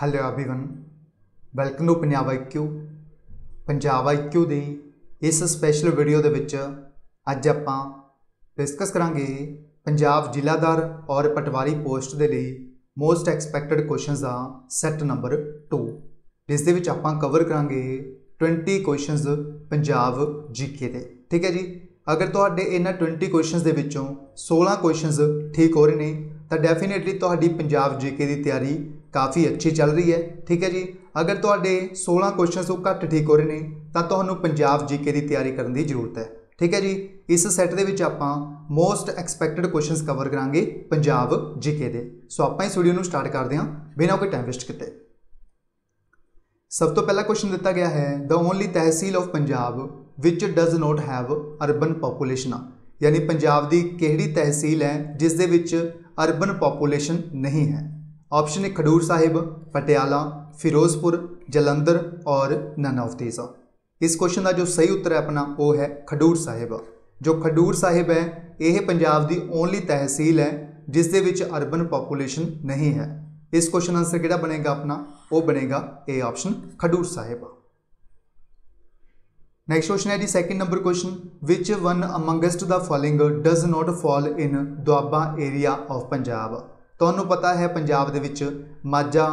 hello everyone welcome to Punjab IQ Punjab IQ ਦੀ ਇਸ special video ਦੇ ਵਿੱਚ ਅੱਜ ਆਪਾਂ ਡਿਸਕਸ ਕਰਾਂਗੇ ਪੰਜਾਬ ਜ਼ਿਲ੍ਹਾਦਾਰ ਔਰ ਪਟਵਾਰੀ ਪੋਸਟ ਦੇ ਲਈ ਮੋਸਟ ਐਕਸਪੈਕਟਡ ਕੁਐਸਚਨਸ ਦਾ ਸੈੱਟ ਨੰਬਰ 2 ਜਿਸ ਦੇ ਵਿੱਚ ਆਪਾਂ ਕਵਰ ਕਰਾਂਗੇ 20 ਕੁਐਸਚਨਸ ਪੰਜਾਬ ਜੀਕੇ ਦੇ ਠੀਕ ਹੈ ਜੀ ਅਗਰ ਤੁਹਾਡੇ ਇਹਨਾਂ 20 ਕੁਐਸਚਨਸ ਦੇ ਵਿੱਚੋਂ 16 ਕੁਐਸਚਨਸ ਠੀਕ ਹੋ ਰਹੇ ਨੇ ਤਾਂ ਡੈਫੀਨਿਟਲੀ ਤੁਹਾਡੀ ਪੰਜਾਬ ਜੀਕੇ ਦੀ ਤਿਆਰੀ ਕਾਫੀ ਅੱਛੀ ਚੱਲ ਰਹੀ ਹੈ। ਠੀਕ ਹੈ ਜੀ। ਅਗਰ ਤੁਹਾਡੇ 16 ਕੁਐਸਚਨਸ ਉਹ ਘੱਟ ਠੀਕ ਹੋ ਰਹੇ ਨੇ, ਤਾਂ ਤੁਹਾਨੂੰ ਪੰਜਾਬ ਜੀਕੇ ਦੀ ਤਿਆਰੀ ਕਰਨ ਦੀ ਜ਼ਰੂਰਤ ਹੈ। ਠੀਕ ਹੈ ਜੀ। ਇਸ ਸੈੱਟ ਦੇ ਵਿੱਚ ਆਪਾਂ ਮੋਸਟ ਐਕਸਪੈਕਟਡ ਕੁਐਸਚਨਸ ਕਵਰ ਕਰਾਂਗੇ ਪੰਜਾਬ ਜੀਕੇ ਦੇ। ਸੋ ਆਪਾਂ ਇਸ ਵੀਡੀਓ ਨੂੰ ਸਟਾਰਟ ਕਰਦੇ ਹਾਂ, ਬਿਨਾਂ ਕੋਈ ਟਾਈਮ ਵੇਸਟ ਕੀਤੇ। ਸਭ ਤੋਂ ਪਹਿਲਾ ਕੁਐਸਚਨ ਦਿੱਤਾ ਗਿਆ ਹੈ the only tehsil of Punjab which does not have urban population ਯਾਨੀ ਪੰਜਾਬ ਦੀ ਕਿਹੜੀ ਤਹਿਸੀਲ ਹੈ, ਜਿਸ ਦੇ ਵਿੱਚ ਅਰਬਨ ਪੋਪੂਲੇਸ਼ਨ ਨਹੀਂ ਹੈ। ਆਪਸ਼ਨ ਹੈ ਖਡੂਰ ਸਾਹਿਬ Patiala Firozpur Jalandhar or none of these ਇਸ ਕੁਐਸਚਨ ਦਾ ਜੋ ਸਹੀ ਉੱਤਰ ਹੈ ਆਪਣਾ ਉਹ ਹੈ ਖਡੂਰ ਸਾਹਿਬ ਜੋ ਖਡੂਰ ਸਾਹਿਬ ਹੈ ਇਹ ਪੰਜਾਬ ਦੀ ਓਨਲੀ ਤਹਿਸੀਲ ਹੈ ਜਿਸ ਦੇ ਵਿੱਚ ਅਰਬਨ ਪੋਪੂਲੇਸ਼ਨ ਨਹੀਂ ਹੈ ਇਸ ਕੁਐਸਚਨ ਆਨਸਰ ਕਿਹੜਾ ਬਣੇਗਾ ਆਪਣਾ ਉਹ ਬਣੇਗਾ A option Khadoor Sahib next question ਹੈ ਜੀ second number question which one amongst the following does not fall in Doaba area of Punjab ਤੁਹਾਨੂੰ ਪਤਾ ਹੈ ਪੰਜਾਬ ਦੇ ਵਿੱਚ ਮਾਝਾ,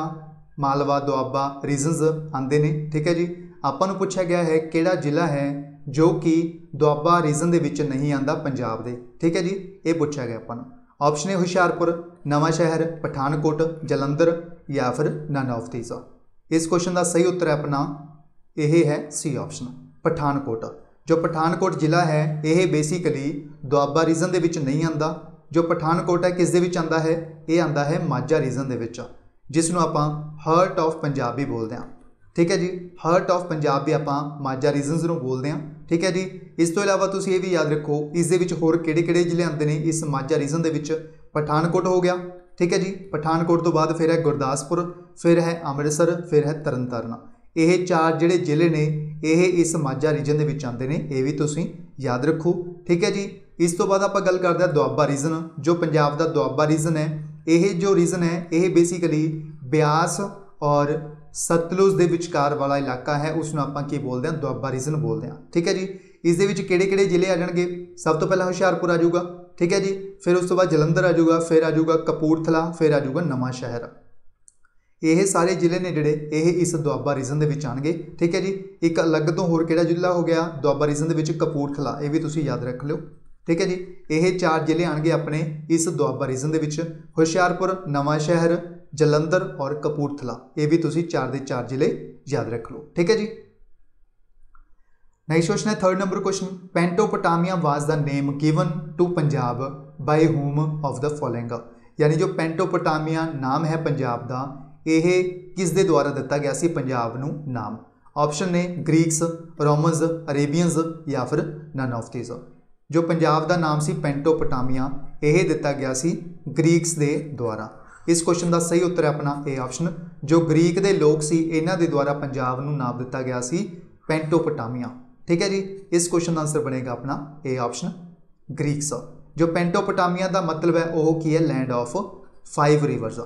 ਮਾਲਵਾ, ਦੁਆਬਾ ਰੀਜਨਸ ਆਉਂਦੇ ਨੇ, ਠੀਕ ਹੈ ਜੀ? ਆਪਾਂ ਨੂੰ ਪੁੱਛਿਆ ਗਿਆ ਹੈ ਕਿਹੜਾ ਜ਼ਿਲ੍ਹਾ ਹੈ ਜੋ ਕਿ ਦੁਆਬਾ ਰੀਜਨ ਦੇ ਵਿੱਚ ਨਹੀਂ ਆਂਦਾ ਪੰਜਾਬ ਦੇ, ਠੀਕ ਹੈ ਜੀ? ਇਹ ਪੁੱਛਿਆ ਗਿਆ ਆਪਾਂ ਨੂੰ। ਆਪਸ਼ਨ ਹੈ ਹੁਸ਼ਿਆਰਪੁਰ, ਨਵਾਂ ਸ਼ਹਿਰ, ਪਠਾਨਕੋਟ, ਜਲੰਧਰ ਜਾਂ ਫਿਰ ਨਨ ਆਫ ਥੀਸ ਇਸ ਕੁਐਸਚਨ ਦਾ ਸਹੀ ਉੱਤਰ ਹੈ ਆਪਣਾ ਇਹ ਹੈ ਸੀ ਆਪਸ਼ਨ ਪਠਾਨਕੋਟ। ਜੋ ਪਠਾਨਕੋਟ ਜ਼ਿਲ੍ਹਾ ਹੈ, ਇਹ ਬੇਸਿਕਲੀ ਦੁਆਬਾ ਰੀਜਨ ਦੇ ਵਿੱਚ ਨਹੀਂ ਆਂਦਾ ਜੋ ਪਠਾਨਕੋਟ ਹੈ ਕਿਸ ਦੇ ਵਿੱਚ ਆਂਦਾ ਹੈ? ਇਹ ਆਂਦਾ ਹੈ ਮਾਝਾ ਰੀਜਨ ਦੇ ਵਿੱਚ। ਜਿਸ ਨੂੰ ਆਪਾਂ ਹਾਰਟ ਆਫ ਪੰਜਾਬ ਵੀ ਬੋਲਦੇ ਹਾਂ। ਠੀਕ ਹੈ ਜੀ? ਹਾਰਟ ਆਫ ਪੰਜਾਬ ਵੀ ਆਪਾਂ ਮਾਝਾ ਰੀਜਨਸ ਨੂੰ ਬੋਲਦੇ ਹਾਂ। ਠੀਕ ਹੈ ਜੀ? ਇਸ ਤੋਂ ਇਲਾਵਾ ਤੁਸੀਂ ਇਹ ਵੀ ਯਾਦ ਰੱਖੋ, ਇਸ ਦੇ ਵਿੱਚ ਹੋਰ ਕਿਹੜੇ-ਕਿਹੜੇ ਜ਼ਿਲ੍ਹੇ ਆਉਂਦੇ ਨੇ? ਇਸ ਮਾਝਾ ਰੀਜਨ ਦੇ ਵਿੱਚ ਪਠਾਨਕੋਟ ਹੋ ਗਿਆ। ਠੀਕ ਹੈ ਜੀ? ਪਠਾਨਕੋਟ ਤੋਂ ਬਾਅਦ ਫਿਰ ਹੈ ਗੁਰਦਾਸਪੁਰ, ਫਿਰ ਹੈ ਅੰਮ੍ਰਿਤਸਰ, ਫਿਰ ਹੈ ਤਰਨਤਾਰਨ। ਇਹ ਚਾਰ ਜਿਹੜੇ ਜ਼ਿਲ੍ਹੇ ਨੇ, ਇਹ ਇਸ ਮਾਝਾ ਰੀਜਨ ਦੇ ਵਿੱਚ ਆਉਂਦੇ ਨੇ, ਇਹ ਵੀ ਤੁਸੀਂ ਯਾਦ ਰੱਖੋ। ਠੀਕ ਹੈ ਜੀ? ਇਸ ਤੋਂ ਬਾਅਦ ਆਪਾਂ ਗੱਲ ਕਰਦੇ ਹਾਂ ਦੁਆਬਾ ਰੀਜਨ ਜੋ ਪੰਜਾਬ ਦਾ ਦੁਆਬਾ ਰੀਜਨ ਹੈ। ਇਹ ਜੋ ਰੀਜਨ ਹੈ, ਇਹ ਬੇਸਿਕਲੀ ਬਿਆਸ ਔਰ ਸਤਲੁਜ ਦੇ ਵਿਚਕਾਰ ਵਾਲਾ ਇਲਾਕਾ ਹੈ ਉਸ ਨੂੰ ਆਪਾਂ ਕੀ ਬੋਲਦੇ ਹਾਂ? ਦੁਆਬਾ ਰੀਜਨ ਬੋਲਦੇ ਹਾਂ। ਠੀਕ ਹੈ ਜੀ? ਇਸ ਦੇ ਵਿੱਚ ਕਿਹੜੇ-ਕਿਹੜੇ ਜ਼ਿਲ੍ਹੇ ਆ ਜਾਣਗੇ? ਸਭ ਤੋਂ ਪਹਿਲਾਂ ਹੁਸ਼ਿਆਰਪੁਰ ਆ ਜਾਊਗਾ। ਠੀਕ ਹੈ ਜੀ? ਫਿਰ ਉਸ ਤੋਂ ਬਾਅਦ ਜਲੰਧਰ ਆ ਜਾਊਗਾ, ਫਿਰ ਆ ਜਾਊਗਾ ਕਪੂਰਥਲਾ, ਫਿਰ ਆ ਜਾਊਗਾ ਨਵਾਂ ਸ਼ਹਿਰ। ਇਹ ਸਾਰੇ ਜ਼ਿਲ੍ਹੇ ਨੇ ਜਿਹੜੇ, ਇਹ ਇਸ ਦੁਆਬਾ ਰੀਜਨ ਦੇ ਵਿੱਚ ਆਣਗੇ ਠੀਕ ਹੈ ਜੀ? ਇੱਕ ਅਲੱਗ ਤੋਂ ਹੋਰ ਕਿਹੜਾ ਜ਼ਿਲ੍ਹਾ ਹੋ ਗਿਆ? ਦੁਆਬਾ ਰੀਜਨ ਦੇ ਵਿੱਚ ਕਪੂਰਥਲਾ। ਇਹ ਵੀ ਤੁਸੀਂ ਯਾਦ ਰੱਖ ਲਿਓ। ਠੀਕ ਹੈ ਜੀ? ਇਹ ਚਾਰ ਜ਼ਿਲ੍ਹੇ ਆਣਗੇ ਆਪਣੇ ਇਸ ਦੁਆਬਾ ਰੀਜਨ ਦੇ ਵਿੱਚ। ਹੁਸ਼ਿਆਰਪੁਰ ਨਵਾਂ ਸ਼ਹਿਰ ਜਲੰਧਰ ਔਰ ਕਪੂਰਥਲਾ। ਇਹ ਵੀ ਤੁਸੀਂ ਚਾਰ ਦੇ ਚਾਰ ਜ਼ਿਲ੍ਹੇ ਯਾਦ ਰੱਖ ਲਓ। ਠੀਕ ਹੈ ਜੀ? ਨੈਕਸਟ ਕੁਐਸਚਨ ਹੈ third number question Pentapotamia was the name given to Punjab by whom of the following ਯਾਨੀ ਜੋ ਪੈਂਟੋਪੋਟਾਮੀਆ ਨਾਮ ਹੈ ਪੰਜਾਬ ਦਾ, ਇਹ ਕਿਸ ਦੇ ਦੁਆਰਾ ਦਿੱਤਾ ਗਿਆ ਸੀ? ਪੰਜਾਬ ਨੂੰ ਨਾਮ। ਆਪਸ਼ਨ ਨੇ ਗ੍ਰੀਕਸ ਰੋਮਨਸ ਅਰੇਬੀਅਨਸ ਜਾਂ ਫਿਰ ਨਨ ਆਫ ਥੀਸ ਜੋ ਪੰਜਾਬ ਦਾ ਨਾਮ ਸੀ ਪੈਂਟੋਪੋਟਾਮੀਆ, ਇਹ ਦਿੱਤਾ ਗਿਆ ਸੀ ਗ੍ਰੀਕਸ ਦੇ ਦੁਆਰਾ। ਇਸ ਕੁਐਸਚਨ ਦਾ ਸਹੀ ਉੱਤਰ ਹੈ ਆਪਣਾ ਏ ਆਪਸ਼ਨ ਜੋ ਗ੍ਰੀਕ ਦੇ ਲੋਕ ਸੀ, ਇਹਨਾਂ ਦੇ ਦੁਆਰਾ ਪੰਜਾਬ ਨੂੰ ਨਾਮ ਦਿੱਤਾ ਗਿਆ ਸੀ ਪੈਂਟੋਪੋਟਾਮੀਆ। ਠੀਕ ਹੈ ਜੀ? ਇਸ ਕੁਐਸਚਨ ਦਾ ਆਨਸਰ ਬਣੇਗਾ ਆਪਣਾ ਏ ਆਪਸ਼ਨ ਗ੍ਰੀਕਸ। ਜੋ ਪੈਂਟੋਪੋਟਾਮੀਆ ਦਾ ਮਤਲਬ ਹੈ, ਉਹ ਕੀ ਹੈ? ਲੈਂਡ ਆਫ ਫਾਈਵ ਰਿਵਰਸ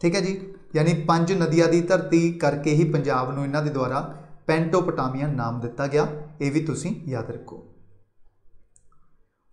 ਠੀਕ ਹੈ ਜੀ? ਯਾਨੀ ਪੰਜ ਨਦੀਆਂ ਦੀ ਧਰਤੀ ਕਰਕੇ ਹੀ ਪੰਜਾਬ ਨੂੰ ਇਹਨਾਂ ਦੇ ਦੁਆਰਾ ਪੈਂਟੋਪੋਟਾਮੀਆ ਨਾਮ ਦਿੱਤਾ ਗਿਆ। ਇਹ ਵੀ ਤੁਸੀਂ ਯਾਦ ਰੱਖੋ।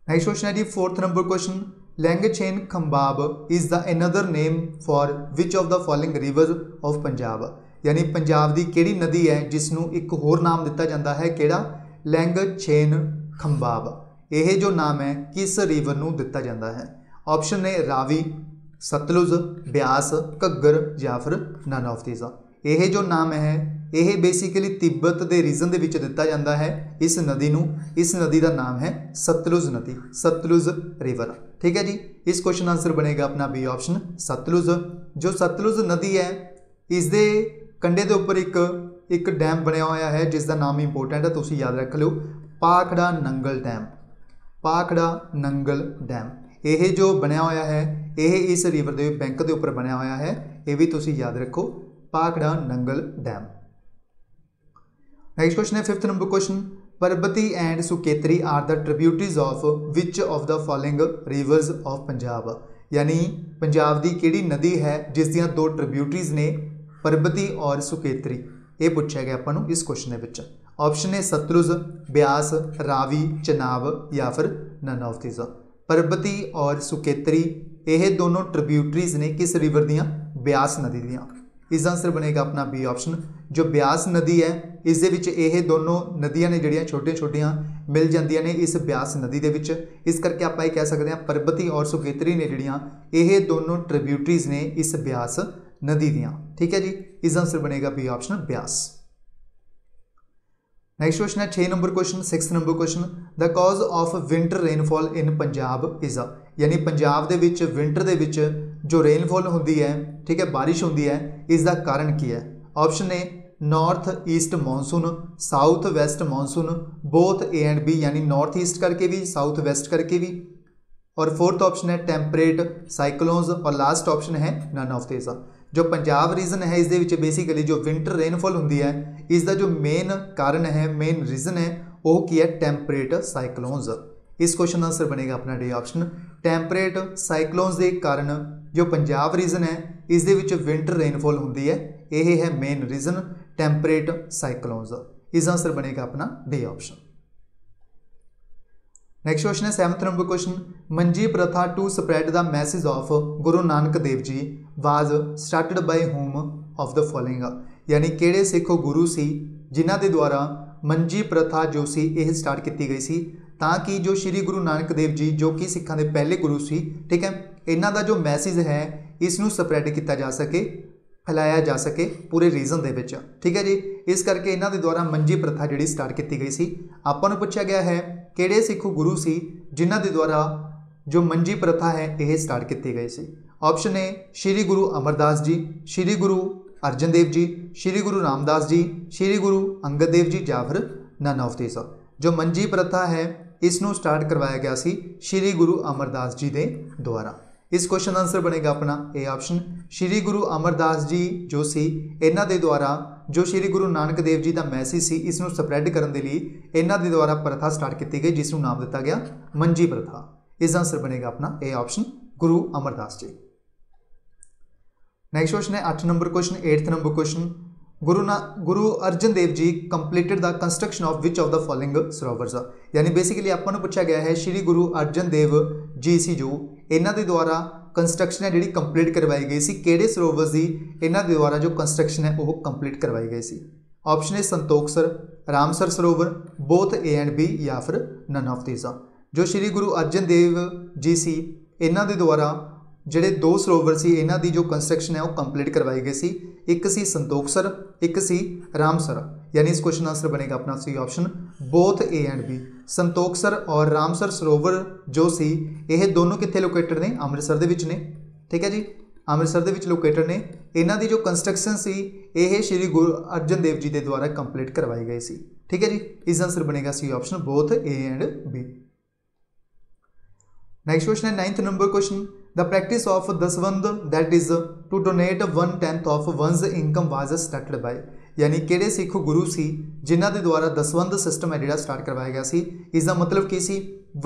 ਨੈਕਸਟ ਕੁਐਸਚਨ ਹੈ ਜੀ 4th number question Langchen Khambab is the another name for which of the following river of Punjab ਯਾਨੀ ਪੰਜਾਬ ਦੀ ਕਿਹੜੀ ਨਦੀ ਹੈ ਜਿਸ ਨੂੰ ਇੱਕ ਹੋਰ ਨਾਮ ਦਿੱਤਾ ਜਾਂਦਾ ਹੈ? ਕਿਹੜਾ? ਲੈਂਗਚੇਨ ਖੰਬਾਬ ਇਹ ਜੋ ਨਾਮ ਹੈ, ਕਿਸ ਰਿਵਰ ਨੂੰ ਦਿੱਤਾ ਜਾਂਦਾ ਹੈ? ਆਪਸ਼ਨ ਨੇ ਰਾਵੀ, ਸਤਲੁਜ, ਬਿਆਸ, ਘੱਗਰ ਜਾਂ ਫਿਰ ਨਨ ਆਫ ਥੀਸ ਇਹ ਜੋ ਨਾਮ ਹੈ, ਇਹ ਬੇਸਿਕਲੀ ਤਿੱਬਤ ਦੇ ਰੀਜਨ ਦੇ ਵਿੱਚ ਦਿੱਤਾ ਜਾਂਦਾ ਹੈ, ਇਸ ਨਦੀ ਨੂੰ, ਇਸ ਨਦੀ ਦਾ ਨਾਮ ਹੈ ਸਤਲੁਜ ਨਦੀ, ਸਤਲੁਜ ਰਿਵਰ ਠੀਕ ਹੈ ਜੀ? ਇਸ ਕੁਐਸਚਨ ਆਨਸਰ ਬਣੇਗਾ ਆਪਣਾ ਬੀ ਆਪਸ਼ਨ ਸਤਲੁਜ। ਜੋ ਸਤਲੁਜ ਨਦੀ ਹੈ ਇਸ ਦੇ ਕੰਢੇ ਦੇ ਉੱਪਰ ਇੱਕ ਇੱਕ ਡੈਮ ਬਣਿਆ ਹੋਇਆ ਹੈ ਜਿਸ ਦਾ ਨਾਮ ਇੰਪੋਰਟੈਂਟ ਹੈ, ਤੁਸੀਂ ਯਾਦ ਰੱਖ ਲਿਓ। ਪਾਖੜਾ ਨੰਗਲ ਡੈਮ ਪਾਖੜਾ ਨੰਗਲ ਡੈਮ ਇਹ ਜੋ ਬਣਿਆ ਹੋਇਆ ਹੈ, ਇਹ ਇਸ ਰਿਵਰ ਦੇ ਬੈਂਕ ਦੇ ਉੱਪਰ ਬਣਿਆ ਹੋਇਆ ਹੈ, ਇਹ ਵੀ ਤੁਸੀਂ ਯਾਦ ਰੱਖੋ। Bhakra Nangal dam. Next question ਹੈ 5th number question Parbati and Suketri are the tributaries of which of the following rivers of Punjab ਯਾਨੀ ਪੰਜਾਬ ਦੀ ਕਿਹੜੀ ਨਦੀ ਹੈ ਜਿਸ ਦੀਆਂ ਦੋ ਟ੍ਰਿਬਿਊਟਰੀਜ਼ ਨੇ, ਪਰਬਤੀ ਔਰ ਸੁਕੇਤਰੀ? ਇਹ ਪੁੱਛਿਆ ਗਿਆ ਆਪਾਂ ਨੂੰ ਇਸ ਕੁਐਸਚਨ ਦੇ ਵਿੱਚ। ਆਪਸ਼ਨ ਹੈ, ਸਤਲੁਜ, ਬਿਆਸ, ਰਾਵੀ, ਚਨਾਬ ਜਾਂ ਫਿਰ ਨਨ ਆਫ ਥੀਸ ਪਰਬਤੀ ਔਰ ਸੁਕੇਤਰੀ, ਇਹ ਦੋਨੋਂ ਟ੍ਰਿਬਿਊਟਰੀਜ਼ ਨੇ ਕਿਸ ਰਿਵਰ ਦੀਆਂ? ਬਿਆਸ ਨਦੀ ਦੀਆਂ। ਇਸ ਦਾ ਆਨਸਰ ਬਣੇਗਾ ਆਪਣਾ ਬੀ ਆਪਸ਼ਨ ਜੋ ਬਿਆਸ ਨਦੀ ਹੈ ਇਸ ਦੇ ਵਿੱਚ ਇਹ ਦੋਨੋਂ ਨਦੀਆਂ ਨੇ ਜਿਹੜੀਆਂ ਛੋਟੀਆਂ-ਛੋਟੀਆਂ ਮਿਲ ਜਾਂਦੀਆਂ ਨੇ ਇਸ ਬਿਆਸ ਨਦੀ ਦੇ ਵਿੱਚ। ਇਸ ਕਰਕੇ ਆਪਾਂ ਇਹ ਕਹਿ ਸਕਦੇ ਹਾਂ ਪਰਬਤੀ ਔਰ ਸੁਖੇਤਰੀ ਨੇ ਜਿਹੜੀਆਂ, ਇਹ ਦੋਨੋਂ ਟ੍ਰਿਬਿਊਟਰੀਜ਼ ਨੇ ਇਸ ਬਿਆਸ ਨਦੀ ਦੀਆਂ। ਠੀਕ ਹੈ ਜੀ? ਇਸ ਦਾ ਆਨਸਰ ਬਣੇਗਾ B option Beas. Next question ਹੈ 6 number question 6th number question the cause of winter rainfall in Punjab is a ਯਾਨੀ ਪੰਜਾਬ ਦੇ ਵਿੱਚ ਵਿੰਟਰ ਦੇ ਵਿੱਚ ਜੋ ਰੇਨਫਾਲ ਹੁੰਦੀ ਹੈ ਠੀਕ ਹੈ ਬਾਰਿਸ਼ ਹੁੰਦੀ ਹੈ ਇਸ ਦਾ ਕਾਰਨ ਕੀ ਹੈ option A north east monsoon south west monsoon both A and B ਯਾਨੀ ਨਾਰਥ ਈਸਟ ਕਰਕੇ ਵੀ ਸਾਊਥ ਵੈਸਟ ਕਰਕੇ ਵੀ ਔਰ ਫੋਰਥ ਆਪਸ਼ਨ ਹੈ ਟੈਂਪਰੇਟ ਸਾਈਕਲੋਨਸ ਔਰ ਲਾਸਟ ਆਪਸ਼ਨ ਹੈ ਨਨ ਆਫ ਥੀਸ ਜੋ ਪੰਜਾਬ ਰੀਜਨ ਹੈ ਇਸ ਦੇ ਵਿੱਚ ਬੇਸਿਕਲੀ ਜੋ ਵਿੰਟਰ ਰੇਨਫਾਲ ਹੁੰਦੀ ਹੈ ਇਸ ਦਾ ਜੋ ਮੇਨ ਕਾਰਨ ਹੈ ਮੇਨ ਰੀਜ਼ਨ ਹੈ, ਉਹ ਕੀ ਹੈ? ਟੈਂਪਰੇਟ ਸਾਈਕਲੋਨਸ ਇਸ ਕੁਐਸਚਨ ਦਾ ਆਨਸਰ ਬਣੇਗਾ ਆਪਣਾ ਡੀ ਆਪਸ਼ਨ ਟੈਂਪਰੇਟ ਸਾਈਕਲੋਨਸ ਦੇ ਕਾਰਨ ਜੋ ਪੰਜਾਬ ਰੀਜਨ ਹੈ ਇਸ ਦੇ ਵਿੱਚ ਵਿੰਟਰ ਰੇਨਫਾਲ ਹੁੰਦੀ ਹੈ, ਇਹ ਹੈ ਮੇਨ ਰੀਜ਼ਨ ਟੈਂਪਰੇਟ ਸਾਈਕਲੋਨਸ ਇਸ ਦਾ ਆਨਸਰ ਬਣੇਗਾ ਆਪਣਾ ਡੀ ਆਪਸ਼ਨ ਨੈਕਸਟ ਕੁਐਸਚਨ ਹੈ 7th number question Manji pratha to spread the message of Guru Nanak Dev ji was started by whom of the following ਯਾਨੀ ਕਿਹੜੇ ਸਿੱਖ ਗੁਰੂ ਸੀ ਜਿਨ੍ਹਾਂ ਦੇ ਦੁਆਰਾ ਮੰਜੀ ਪ੍ਰਥਾ ਜੋ ਸੀ ਇਹ ਸਟਾਰਟ ਕੀਤੀ ਗਈ ਸੀ? ਤਾਂ ਕਿ ਜੋ ਸ੍ਰੀ ਗੁਰੂ ਨਾਨਕ ਦੇਵ ਜੀ, ਜੋ ਕਿ ਸਿੱਖਾਂ ਦੇ ਪਹਿਲੇ ਗੁਰੂ ਸੀ, ਠੀਕ ਹੈ, ਇਹਨਾਂ ਦਾ ਜੋ ਮੈਸੇਜ ਹੈ, ਇਸ ਨੂੰ ਸਪਰੈਡ ਕੀਤਾ ਜਾ ਸਕੇ, ਫੈਲਾਇਆ ਜਾ ਸਕੇ ਪੂਰੇ ਰੀਜਨ ਦੇ ਵਿੱਚ। ਠੀਕ ਹੈ ਜੀ, ਇਸ ਕਰਕੇ ਇਹਨਾਂ ਦੇ ਦੁਆਰਾ ਮੰਜੀ ਪ੍ਰਥਾ ਜਿਹੜੀ ਸਟਾਰਟ ਕੀਤੀ ਗਈ ਸੀ। ਆਪਾਂ ਨੂੰ ਪੁੱਛਿਆ ਗਿਆ ਹੈ ਕਿਹੜੇ ਸਿੱਖ ਗੁਰੂ ਸੀ ਜਿਨ੍ਹਾਂ ਦੇ ਦੁਆਰਾ ਜੋ ਮੰਜੀ ਪ੍ਰਥਾ ਹੈ ਇਹ ਸਟਾਰਟ ਕੀਤੀ ਗਈ ਸੀ? ਆਪਸ਼ਨ ਏ ਸ੍ਰੀ ਗੁਰੂ ਅਮਰਦਾਸ ਜੀ, ਸ੍ਰੀ ਗੁਰੂ ਅਰਜਨ ਦੇਵ ਜੀ, ਸ੍ਰੀ ਗੁਰੂ ਰਾਮਦਾਸ ਜੀ, ਸ੍ਰੀ ਗੁਰੂ ਅੰਗਦ ਦੇਵ ਜੀ ਜਾਂ ਫਿਰ ਨਨ ਆਫ ਜੋ ਮੰਜੀ ਪ੍ਰਥਾ ਹੈ, ਇਸ ਨੂੰ ਸਟਾਰਟ ਕਰਵਾਇਆ ਗਿਆ ਸੀ ਸ੍ਰੀ ਗੁਰੂ ਅਮਰਦਾਸ ਜੀ ਦੇ ਦੁਆਰਾ। ਇਸ ਕੁਐਸਚਨ ਦਾ ਆਨਸਰ ਬਣੇਗਾ ਆਪਣਾ ਏ ਆਪਸ਼ਨ ਸ੍ਰੀ ਗੁਰੂ ਅਮਰਦਾਸ ਜੀ ਜੋ ਸੀ, ਇਹਨਾਂ ਦੇ ਦੁਆਰਾ, ਜੋ ਸ੍ਰੀ ਗੁਰੂ ਨਾਨਕ ਦੇਵ ਜੀ ਦਾ ਮੈਸੇਜ ਸੀ, ਇਸ ਨੂੰ ਸਪਰੈਡ ਕਰਨ ਦੇ ਲਈ ਇਹਨਾਂ ਦੇ ਦੁਆਰਾ ਪ੍ਰਥਾ ਸਟਾਰਟ ਕੀਤੀ ਗਈ, ਜਿਸ ਨੂੰ ਨਾਮ ਦਿੱਤਾ ਗਿਆ ਮੰਜੀ ਪ੍ਰਥਾ। ਇਸ ਦਾ ਆਨਸਰ ਬਣੇਗਾ ਆਪਣਾ A option Guru Amardas ji. Next question ਹੈ 8 number question 8th number question Guru ਨਾ, Guru Arjan Dev ji completed the construction of which of the following sarovars ਯਾਨੀ ਬੇਸਿਕਲੀ ਆਪਾਂ ਨੂੰ ਪੁੱਛਿਆ ਗਿਆ ਹੈ, ਸ੍ਰੀ ਗੁਰੂ ਅਰਜਨ ਦੇਵ ਜੀ ਸੀ ਜੋ ਇਹਨਾਂ ਦੇ ਦੁਆਰਾ ਕੰਸਟਰਕਸ਼ਨ ਹੈ ਜਿਹੜੀ ਕੰਪਲੀਟ ਕਰਵਾਈ ਗਈ ਸੀ। ਕਿਹੜੇ ਸਰੋਵਰਸ ਦੀ ਇਹਨਾਂ ਦੇ ਦੁਆਰਾ ਜੋ ਕੰਸਟਰਕਸ਼ਨ ਹੈ ਉਹ ਕੰਪਲੀਟ ਕਰਵਾਈ ਗਈ ਸੀ? ਆਪਸ਼ਨ ਹੈ ਸੰਤੋਖਸਰ ਰਾਮਸਰ ਸਰੋਵਰ ਬੋਥ ਏ ਐਂਡ ਬੀ ਜਾਂ ਫਿਰ ਨਨ ਆਫ ਥੀਸ ਜੋ ਸ੍ਰੀ ਗੁਰੂ ਅਰਜਨ ਦੇਵ ਜੀ ਸੀ, ਇਹਨਾਂ ਦੇ ਦੁਆਰਾ ਜਿਹੜੇ ਦੋ ਸਰੋਵਰ ਸੀ, ਇਹਨਾਂ ਦੀ ਜੋ ਕੰਸਟਰਕਸ਼ਨ ਹੈ ਉਹ ਕੰਪਲੀਟ ਕਰਵਾਈ ਗਈ ਸੀ। ਇੱਕ ਸੀ ਸੰਤੋਖਸਰ ਇੱਕ ਸੀ ਰਾਮਸਰ ਯਾਨੀ ਇਸ ਕੁਐਸਚਨ ਆਨਸਰ ਬਣੇਗਾ ਆਪਣਾ C option both A and B Santokhsar ਔਰ ਰਾਮਸਰ ਸਰੋਵਰ ਜੋ ਸੀ, ਇਹ ਦੋਨੋਂ ਕਿੱਥੇ ਲੋਕੇਟਡ ਨੇ? ਅੰਮ੍ਰਿਤਸਰ ਦੇ ਵਿੱਚ ਨੇ। ਠੀਕ ਹੈ ਜੀ? ਅੰਮ੍ਰਿਤਸਰ ਦੇ ਵਿੱਚ ਲੋਕੇਟਡ ਨੇ। ਇਹਨਾਂ ਦੀ ਜੋ ਕੰਸਟਰਕਸ਼ਨ ਸੀ, ਇਹ ਸ਼੍ਰੀ ਗੁਰੂ ਅਰਜਨ ਦੇਵ ਜੀ ਦੇ ਦੁਆਰਾ ਕੰਪਲੀਟ ਕਰਵਾਈ ਗਏ ਸੀ। ਠੀਕ ਹੈ ਜੀ? ਇਸ ਦਾ ਆਨਸਰ ਬਣੇਗਾ C option both A and B next question ਹੈ 9th number question The practice of Dasvandh that is to donate one tenth of one's income was started by ਯਾਨੀ ਕਿਹੜੇ ਸਿੱਖ ਗੁਰੂ ਸੀ ਜਿਨ੍ਹਾਂ ਦੇ ਦੁਆਰਾ ਦਸਵੰਧ ਸਿਸਟਮ ਹੈ ਜਿਹੜਾ ਸਟਾਰਟ ਕਰਵਾਇਆ ਗਿਆ ਸੀ? ਇਸ ਦਾ ਮਤਲਬ ਕੀ ਸੀ?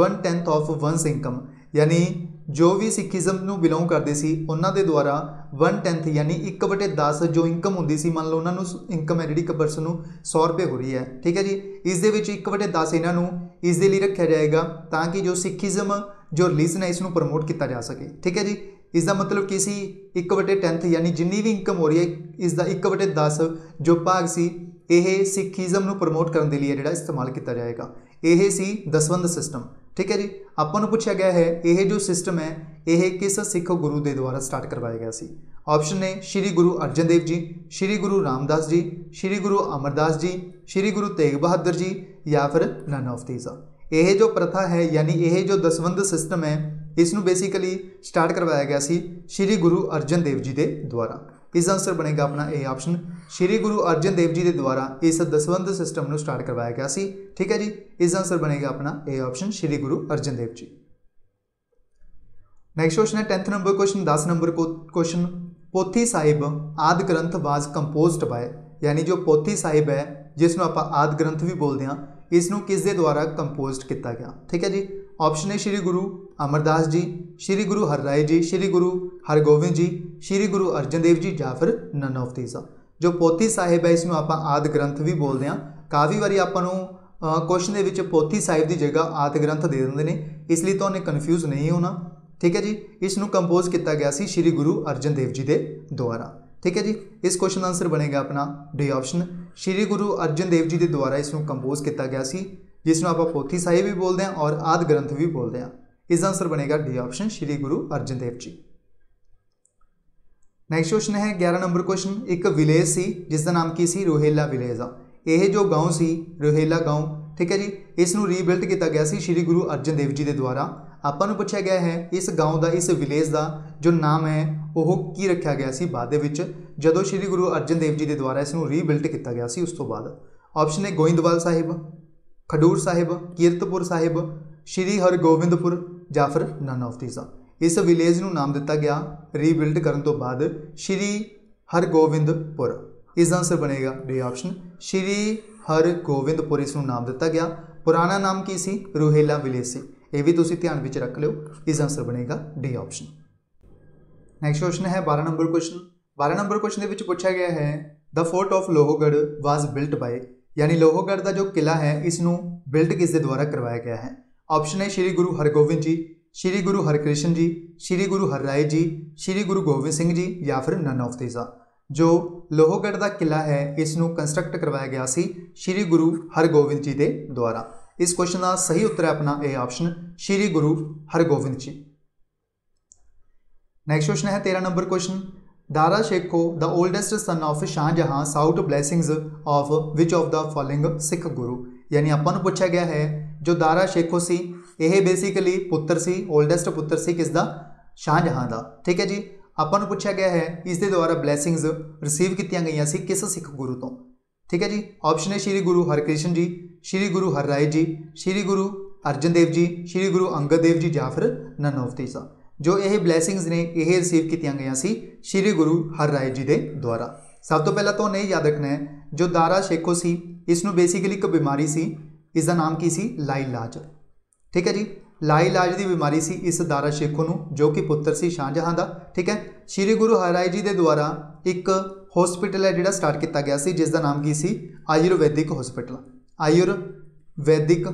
1 10th of one's ਇਨਕਮ ਯਾਨੀ ਜੋ ਵੀ ਸਿੱਖੀਜ਼ਮ ਨੂੰ ਬਿਲੋਂਗ ਕਰਦੇ ਸੀ, ਉਹਨਾਂ ਦੇ ਦੁਆਰਾ 1 10th ਯਾਨੀ 1/10 ਜੋ ਇਨਕਮ ਹੁੰਦੀ ਸੀ, ਮੰਨ ਲਓ ਉਹਨਾਂ ਨੂੰ ਇਨਕਮ ਹੈ ਜਿਹੜੀ ਇੱਕ ਪਰਸਨ ਨੂੰ 100 ਰੁਪਏ ਹੋ ਰਹੀ ਹੈ। ਠੀਕ ਹੈ ਜੀ? ਇਸ ਦੇ ਵਿੱਚ 1/10 ਇਹਨਾਂ ਨੂੰ ਇਸ ਦੇ ਲਈ ਰੱਖਿਆ ਜਾਏਗਾ ਤਾਂ ਕਿ ਜੋ ਸਿੱਖੀਜ਼ਮ, ਜੋ ਰਿਲੀਜਨ ਹੈ, ਇਸ ਨੂੰ ਪ੍ਰਮੋਟ ਕੀਤਾ ਜਾ ਸਕੇ। ਠੀਕ ਹੈ ਜੀ? ਇਸ ਦਾ ਮਤਲਬ ਕੀ ਸੀ? 1/10 ਯਾਨੀ ਜਿੰਨੀ ਵੀ ਇਨਕਮ ਹੋ ਰਹੀ ਹੈ, ਇਸ ਦਾ 1/10 ਜੋ ਭਾਗ ਸੀ, ਇਹ ਸਿੱਖੀਜ਼ਮ ਨੂੰ ਪ੍ਰਮੋਟ ਕਰਨ ਦੇ ਲਈ ਜਿਹੜਾ ਇਸਤੇਮਾਲ ਕੀਤਾ ਜਾਏਗਾ। ਇਹ ਸੀ ਦਸਵੰਦ ਸਿਸਟਮ ਠੀਕ ਹੈ ਜੀ? ਆਪਾਂ ਨੂੰ ਪੁੱਛਿਆ ਗਿਆ ਹੈ, ਇਹ ਜੋ ਸਿਸਟਮ ਹੈ, ਇਹ ਕਿਸ ਸਿੱਖ ਗੁਰੂ ਦੇ ਦੁਆਰਾ ਸਟਾਰਟ ਕਰਵਾਇਆ ਗਿਆ ਸੀ? ਆਪਸ਼ਨ ਨੇ ਸ਼੍ਰੀ ਗੁਰੂ ਅਰਜਨ ਦੇਵ ਜੀ, ਸ਼੍ਰੀ ਗੁਰੂ ਰਾਮਦਾਸ ਜੀ, ਸ਼੍ਰੀ ਗੁਰੂ ਅਮਰਦਾਸ ਜੀ, ਸ਼੍ਰੀ ਗੁਰੂ ਤੇਗ ਬਹਾਦਰ ਜੀ ਜਾਂ ਫਿਰ ਨਨ ਆਫ ਥੀਸ ਇਹ ਜੋ ਪ੍ਰਥਾ ਹੈ, ਯਾਨੀ ਇਹ ਜੋ ਦਸਵੰਦ ਸਿਸਟਮ ਹੈ ਇਸ ਨੂੰ ਬੇਸਿਕਲੀ ਸਟਾਰਟ ਕਰਵਾਇਆ ਗਿਆ ਸੀ ਸ਼੍ਰੀ ਗੁਰੂ ਅਰਜਨ ਦੇਵ ਜੀ ਦੇ ਦੁਆਰਾ। ਇਸ ਦਾ ਆਨਸਰ ਬਣੇਗਾ ਆਪਣਾ ਇਹ ਆਪਸ਼ਨ ਸ਼੍ਰੀ ਗੁਰੂ ਅਰਜਨ ਦੇਵ ਜੀ ਦੇ ਦੁਆਰਾ ਇਸ ਦਸਵੰਦ ਸਿਸਟਮ ਨੂੰ ਸਟਾਰਟ ਕਰਵਾਇਆ ਗਿਆ ਸੀ। ਠੀਕ ਹੈ ਜੀ? ਇਸ ਦਾ ਆਨਸਰ ਬਣੇਗਾ ਆਪਣਾ ਇਹ option Shri Guru Arjan Dev ji. Next question ਹੈ 10th number question 10 number question Pothi Sahib Adi Granth was composed ਬਾय ਯਾਨੀ ਜੋ ਪੋਥੀ ਸਾਹਿਬ ਹੈ ਜਿਸ ਨੂੰ ਆਪਾਂ ਆਦ ਗ੍ਰੰਥ ਵੀ ਬੋਲਦੇ ਹਾਂ ਇਸ ਨੂੰ ਕਿਸ ਦੇ ਦੁਆਰਾ ਕੰਪੋਜ਼ਡ ਕੀਤਾ ਗਿਆ? ਠੀਕ ਹੈ ਜੀ? ਆਪਸ਼ਨ ਹੈ ਸ਼੍ਰੀ ਗੁਰੂ ਅਮਰਦਾਸ ਜੀ, ਸ਼੍ਰੀ ਗੁਰੂ ਹਰਰਾਏ ਜੀ, ਸ਼੍ਰੀ ਗੁਰੂ ਹਰਗੋਬਿੰਦ ਜੀ, ਸ਼੍ਰੀ ਗੁਰੂ ਅਰਜਨ ਦੇਵ ਜੀ ਜਾਂ ਫਿਰ ਨਨ ਆਫ ਥੀਸ ਜੋ ਪੋਥੀ ਸਾਹਿਬ ਹੈ, ਇਸ ਨੂੰ ਆਪਾਂ ਆਦ ਗ੍ਰੰਥ ਵੀ ਬੋਲਦੇ ਹਾਂ। ਕਾਫੀ ਵਾਰੀ ਆਪਾਂ ਨੂੰ ਕੁਐਸਚਨ ਦੇ ਵਿੱਚ ਪੋਥੀ ਸਾਹਿਬ ਦੀ ਜਗ੍ਹਾ ਆਦ ਗ੍ਰੰਥ ਦੇ ਦਿੰਦੇ ਨੇ, ਇਸ ਲਈ ਤੁਹਾਨੂੰ ਕਨਫਿਊਜ਼ ਨਹੀਂ ਹੋਣਾ। ਠੀਕ ਹੈ ਜੀ? ਇਸ ਨੂੰ ਕੰਪੋਜ਼ ਕੀਤਾ ਗਿਆ ਸੀ ਸ੍ਰੀ ਗੁਰੂ ਅਰਜਨ ਦੇਵ ਜੀ ਦੇ ਦੁਆਰਾ। ਠੀਕ ਹੈ ਜੀ? ਇਸ ਕੁਐਸਚਨ ਦਾ ਆਨਸਰ ਬਣੇਗਾ ਆਪਣਾ ਡੀ ਆਪਸ਼ਨ ਸ੍ਰੀ ਗੁਰੂ ਅਰਜਨ ਦੇਵ ਜੀ ਦੇ ਦੁਆਰਾ ਇਸ ਨੂੰ ਕੰਪੋਜ਼ ਕੀਤਾ ਗਿਆ ਸੀ। ਜਿਸ ਨੂੰ ਆਪਾਂ ਪੋਥੀ ਸਾਹਿਬ ਵੀ ਬੋਲਦੇ ਹਾਂ ਔਰ ਆਦ ਗ੍ਰੰਥ ਵੀ ਬੋਲਦੇ ਹਾਂ ਇਸ ਦਾ ਆਨਸਰ ਬਣੇਗਾ D option Shri Guru Arjan Dev ji next question ਹੈ 11 ਨੰਬਰ ਕੁਐਸਚਨ ਇੱਕ ਵਿਲੇਜ ਸੀ ਜਿਸ ਦਾ ਨਾਮ ਕੀ ਸੀ ਰੋਹੇਲਾ ਵਿਲੇਜ ਆ ਇਹ ਜੋ گاؤں ਸੀ ਰੋਹੇਲਾ گاؤں ਠੀਕ ਹੈ ਜੀ ਇਸ ਨੂੰ ਰੀਬਿਲਡ ਕੀਤਾ ਗਿਆ ਸੀ ਸ੍ਰੀ ਗੁਰੂ ਅਰਜਨ ਦੇਵ ਜੀ ਦੇ ਦੁਆਰਾ ਆਪਾਂ ਨੂੰ ਪੁੱਛਿਆ ਗਿਆ ਹੈ ਇਸ گاؤں ਦਾ ਇਸ ਵਿਲੇਜ ਦਾ ਜੋ ਨਾਮ ਹੈ ਉਹ ਕੀ ਰੱਖਿਆ ਗਿਆ ਸੀ ਬਾਅਦ ਦੇ ਵਿੱਚ ਜਦੋਂ ਸ੍ਰੀ ਗੁਰੂ ਅਰਜਨ ਦੇਵ ਜੀ ਦੇ ਦੁਆਰਾ ਇਸ ਨੂੰ ਰੀਬਿਲਡ ਕੀਤਾ ਗਿਆ ਸੀ ਉਸ ਤੋਂ ਬਾਅਦ ਆਪਸ਼ਨ ਹੈ ਗੋਇੰਦਵਾਲ ਸਾਹਿਬ ਖਡੂਰ ਸਾਹਿਬ, ਕੀਰਤਪੁਰ ਸਾਹਿਬ, ਸ੍ਰੀ ਹਰਗੋਬਿੰਦਪੁਰ ਜਾਂ ਨਨ ਆਫ ਥੀਸ ਇਸ ਵਿਲੇਜ ਨੂੰ ਨਾਮ ਦਿੱਤਾ ਗਿਆ ਰੀਬਿਲਡ ਕਰਨ ਤੋਂ ਬਾਅਦ ਸ੍ਰੀ ਹਰਗੋਬਿੰਦਪੁਰ। ਇਸ ਦਾ ਆਨਸਰ ਬਣੇਗਾ ਡੀ ਆਪਸ਼ਨ ਸ੍ਰੀ ਹਰਗੋਬਿੰਦਪੁਰ ਇਸ ਨੂੰ ਨਾਮ ਦਿੱਤਾ ਗਿਆ। ਪੁਰਾਣਾ ਨਾਮ ਕੀ ਸੀ? ਰੋਹੇਲਾ ਵਿਲੇਜ ਸੀ। ਇਹ ਵੀ ਤੁਸੀਂ ਧਿਆਨ ਵਿੱਚ ਰੱਖ ਲਿਓ। ਇਸ ਦਾ ਆਨਸਰ ਬਣੇਗਾ ਡੀ ਆਪਸ਼ਨ ਨੈਕਸਟ ਕੁਐਸਚਨ ਹੈ 12 ਨੰਬਰ ਕੁਐਸਚਨ 12 ਨੰਬਰ ਕੁਐਸਚਨ ਦੇ ਵਿੱਚ ਪੁੱਛਿਆ ਗਿਆ ਹੈ the fort of Lohgarh was built by ਯਾਨੀ ਲੋਹਗੜ੍ਹ ਦਾ ਜੋ ਕਿਲਾ ਹੈ ਇਸ ਨੂੰ ਬਿਲਡ ਕਿਸ ਦੇ ਦੁਆਰਾ ਕਰਵਾਇਆ ਗਿਆ ਹੈ? ਆਪਸ਼ਨ ਹੈ ਸ਼੍ਰੀ ਗੁਰੂ ਹਰਗੋਬਿੰਦ ਜੀ, ਸ਼੍ਰੀ ਗੁਰੂ ਹਰਕ੍ਰਿਸ਼ਨ ਜੀ, ਸ਼੍ਰੀ ਗੁਰੂ ਹਰਰਾਏ ਜੀ, ਸ਼੍ਰੀ ਗੁਰੂ ਗੋਬਿੰਦ ਸਿੰਘ ਜੀ ਜਾਂ ਫਿਰ ਨਨ ਆਫ ਥੀਸ ਜੋ ਲੋਹਗੜ ਦਾ ਕਿਲਾ ਹੈ ਇਸ ਨੂੰ ਕੰਸਟਰਕਟ ਕਰਵਾਇਆ ਗਿਆ ਸੀ ਸ਼੍ਰੀ ਗੁਰੂ ਹਰਗੋਬਿੰਦ ਜੀ ਦੇ ਦੁਆਰਾ। ਇਸ ਕੁਐਸਚਨ ਦਾ ਸਹੀ ਉੱਤਰ ਹੈ ਆਪਣਾ ਇਹ option Shri Guru Hargobind ji. Next question ਹੈ 13 number question Dara Shikoh the eldest son of Shahjahan sought blessings of which of the following Sikh Guru ਯਾਨੀ ਆਪਾਂ ਨੂੰ ਪੁੱਛਿਆ ਗਿਆ ਹੈ ਜੋ ਦਾਰਾ ਸ਼ੇਖੋ ਸੀ ਇਹ ਬੇਸਿਕਲੀ ਪੁੱਤਰ ਸੀ 올ਡੈਸਟ ਪੁੱਤਰ ਸੀ ਕਿਸ ਦਾ ਸ਼ਾਹਜਹਾਂ ਦਾ ਠੀਕ ਹੈ ਜੀ ਆਪਾਂ ਨੂੰ ਪੁੱਛਿਆ ਗਿਆ ਹੈ ਇਸ ਦੇ ਦੁਆਰਾ ਬਲੇਸਿੰਗਸ ਰਿਸੀਵ ਕੀਤੀਆਂ ਗਈਆਂ ਸੀ ਕਿਸ ਸਿੱਖ ਗੁਰੂ ਤੋਂ ਠੀਕ ਹੈ ਜੀ ਆਪਸ਼ਨ ਹੈ ਸ਼੍ਰੀ ਗੁਰੂ ਹਰਕ੍ਰਿਸ਼ਨ ਜੀ ਸ਼੍ਰੀ ਗੁਰੂ ਹਰਰਾਏ ਜੀ ਸ਼੍ਰੀ ਗੁਰੂ ਅਰਜਨ ਦੇਵ ਜੀ ਸ਼੍ਰੀ ਗੁਰੂ ਅੰਗਦ ਦੇਵ ਜੀ ਜਾਂ ਫਿਰ ਨਨੋਵਤੀ ਆਫ ਜੋ ਇਹ ਬਲੇਸਿੰਗਸ ਨੇ, ਇਹ ਰਿਸੀਵ ਕੀਤੀਆਂ ਗਈਆਂ ਸੀ ਸ਼੍ਰੀ ਗੁਰੂ ਹਰ ਰਾਏ ਜੀ ਦੇ ਦੁਆਰਾ। ਸਭ ਤੋਂ ਪਹਿਲਾਂ ਤੁਹਾਨੂੰ ਇਹ ਯਾਦ ਰੱਖਣਾ ਹੈ, ਜੋ ਦਾਰਾ ਸ਼ੇਖੋ ਸੀ ਇਸ ਨੂੰ ਬੇਸਿਕਲੀ ਇੱਕ ਬਿਮਾਰੀ ਸੀ ਇਸ ਦਾ ਨਾਮ ਕੀ ਸੀ? ਲਾਈਲਾਜ ਠੀਕ ਹੈ ਜੀ? ਲਾਈਲਾਜ ਦੀ ਬਿਮਾਰੀ ਸੀ ਇਸ ਦਾਰਾ ਸ਼ੇਖੋ ਨੂੰ, ਜੋ ਕਿ ਪੁੱਤਰ ਸੀ ਸ਼ਾਹਜਹਾਂ ਦਾ। ਠੀਕ ਹੈ? ਸ਼੍ਰੀ ਗੁਰੂ ਹਰ ਰਾਏ ਜੀ ਦੇ ਦੁਆਰਾ ਇੱਕ ਹਸਪੀਟਲ ਹੈ ਜਿਹੜਾ ਸਟਾਰਟ ਕੀਤਾ ਗਿਆ ਸੀ ਜਿਸ ਦਾ ਨਾਮ ਕੀ ਸੀ? ਆਯੁਰਵੈਦਿਕ ਹਸਪੀਟਲ ਆਯੁਰਵੈਦਿਕ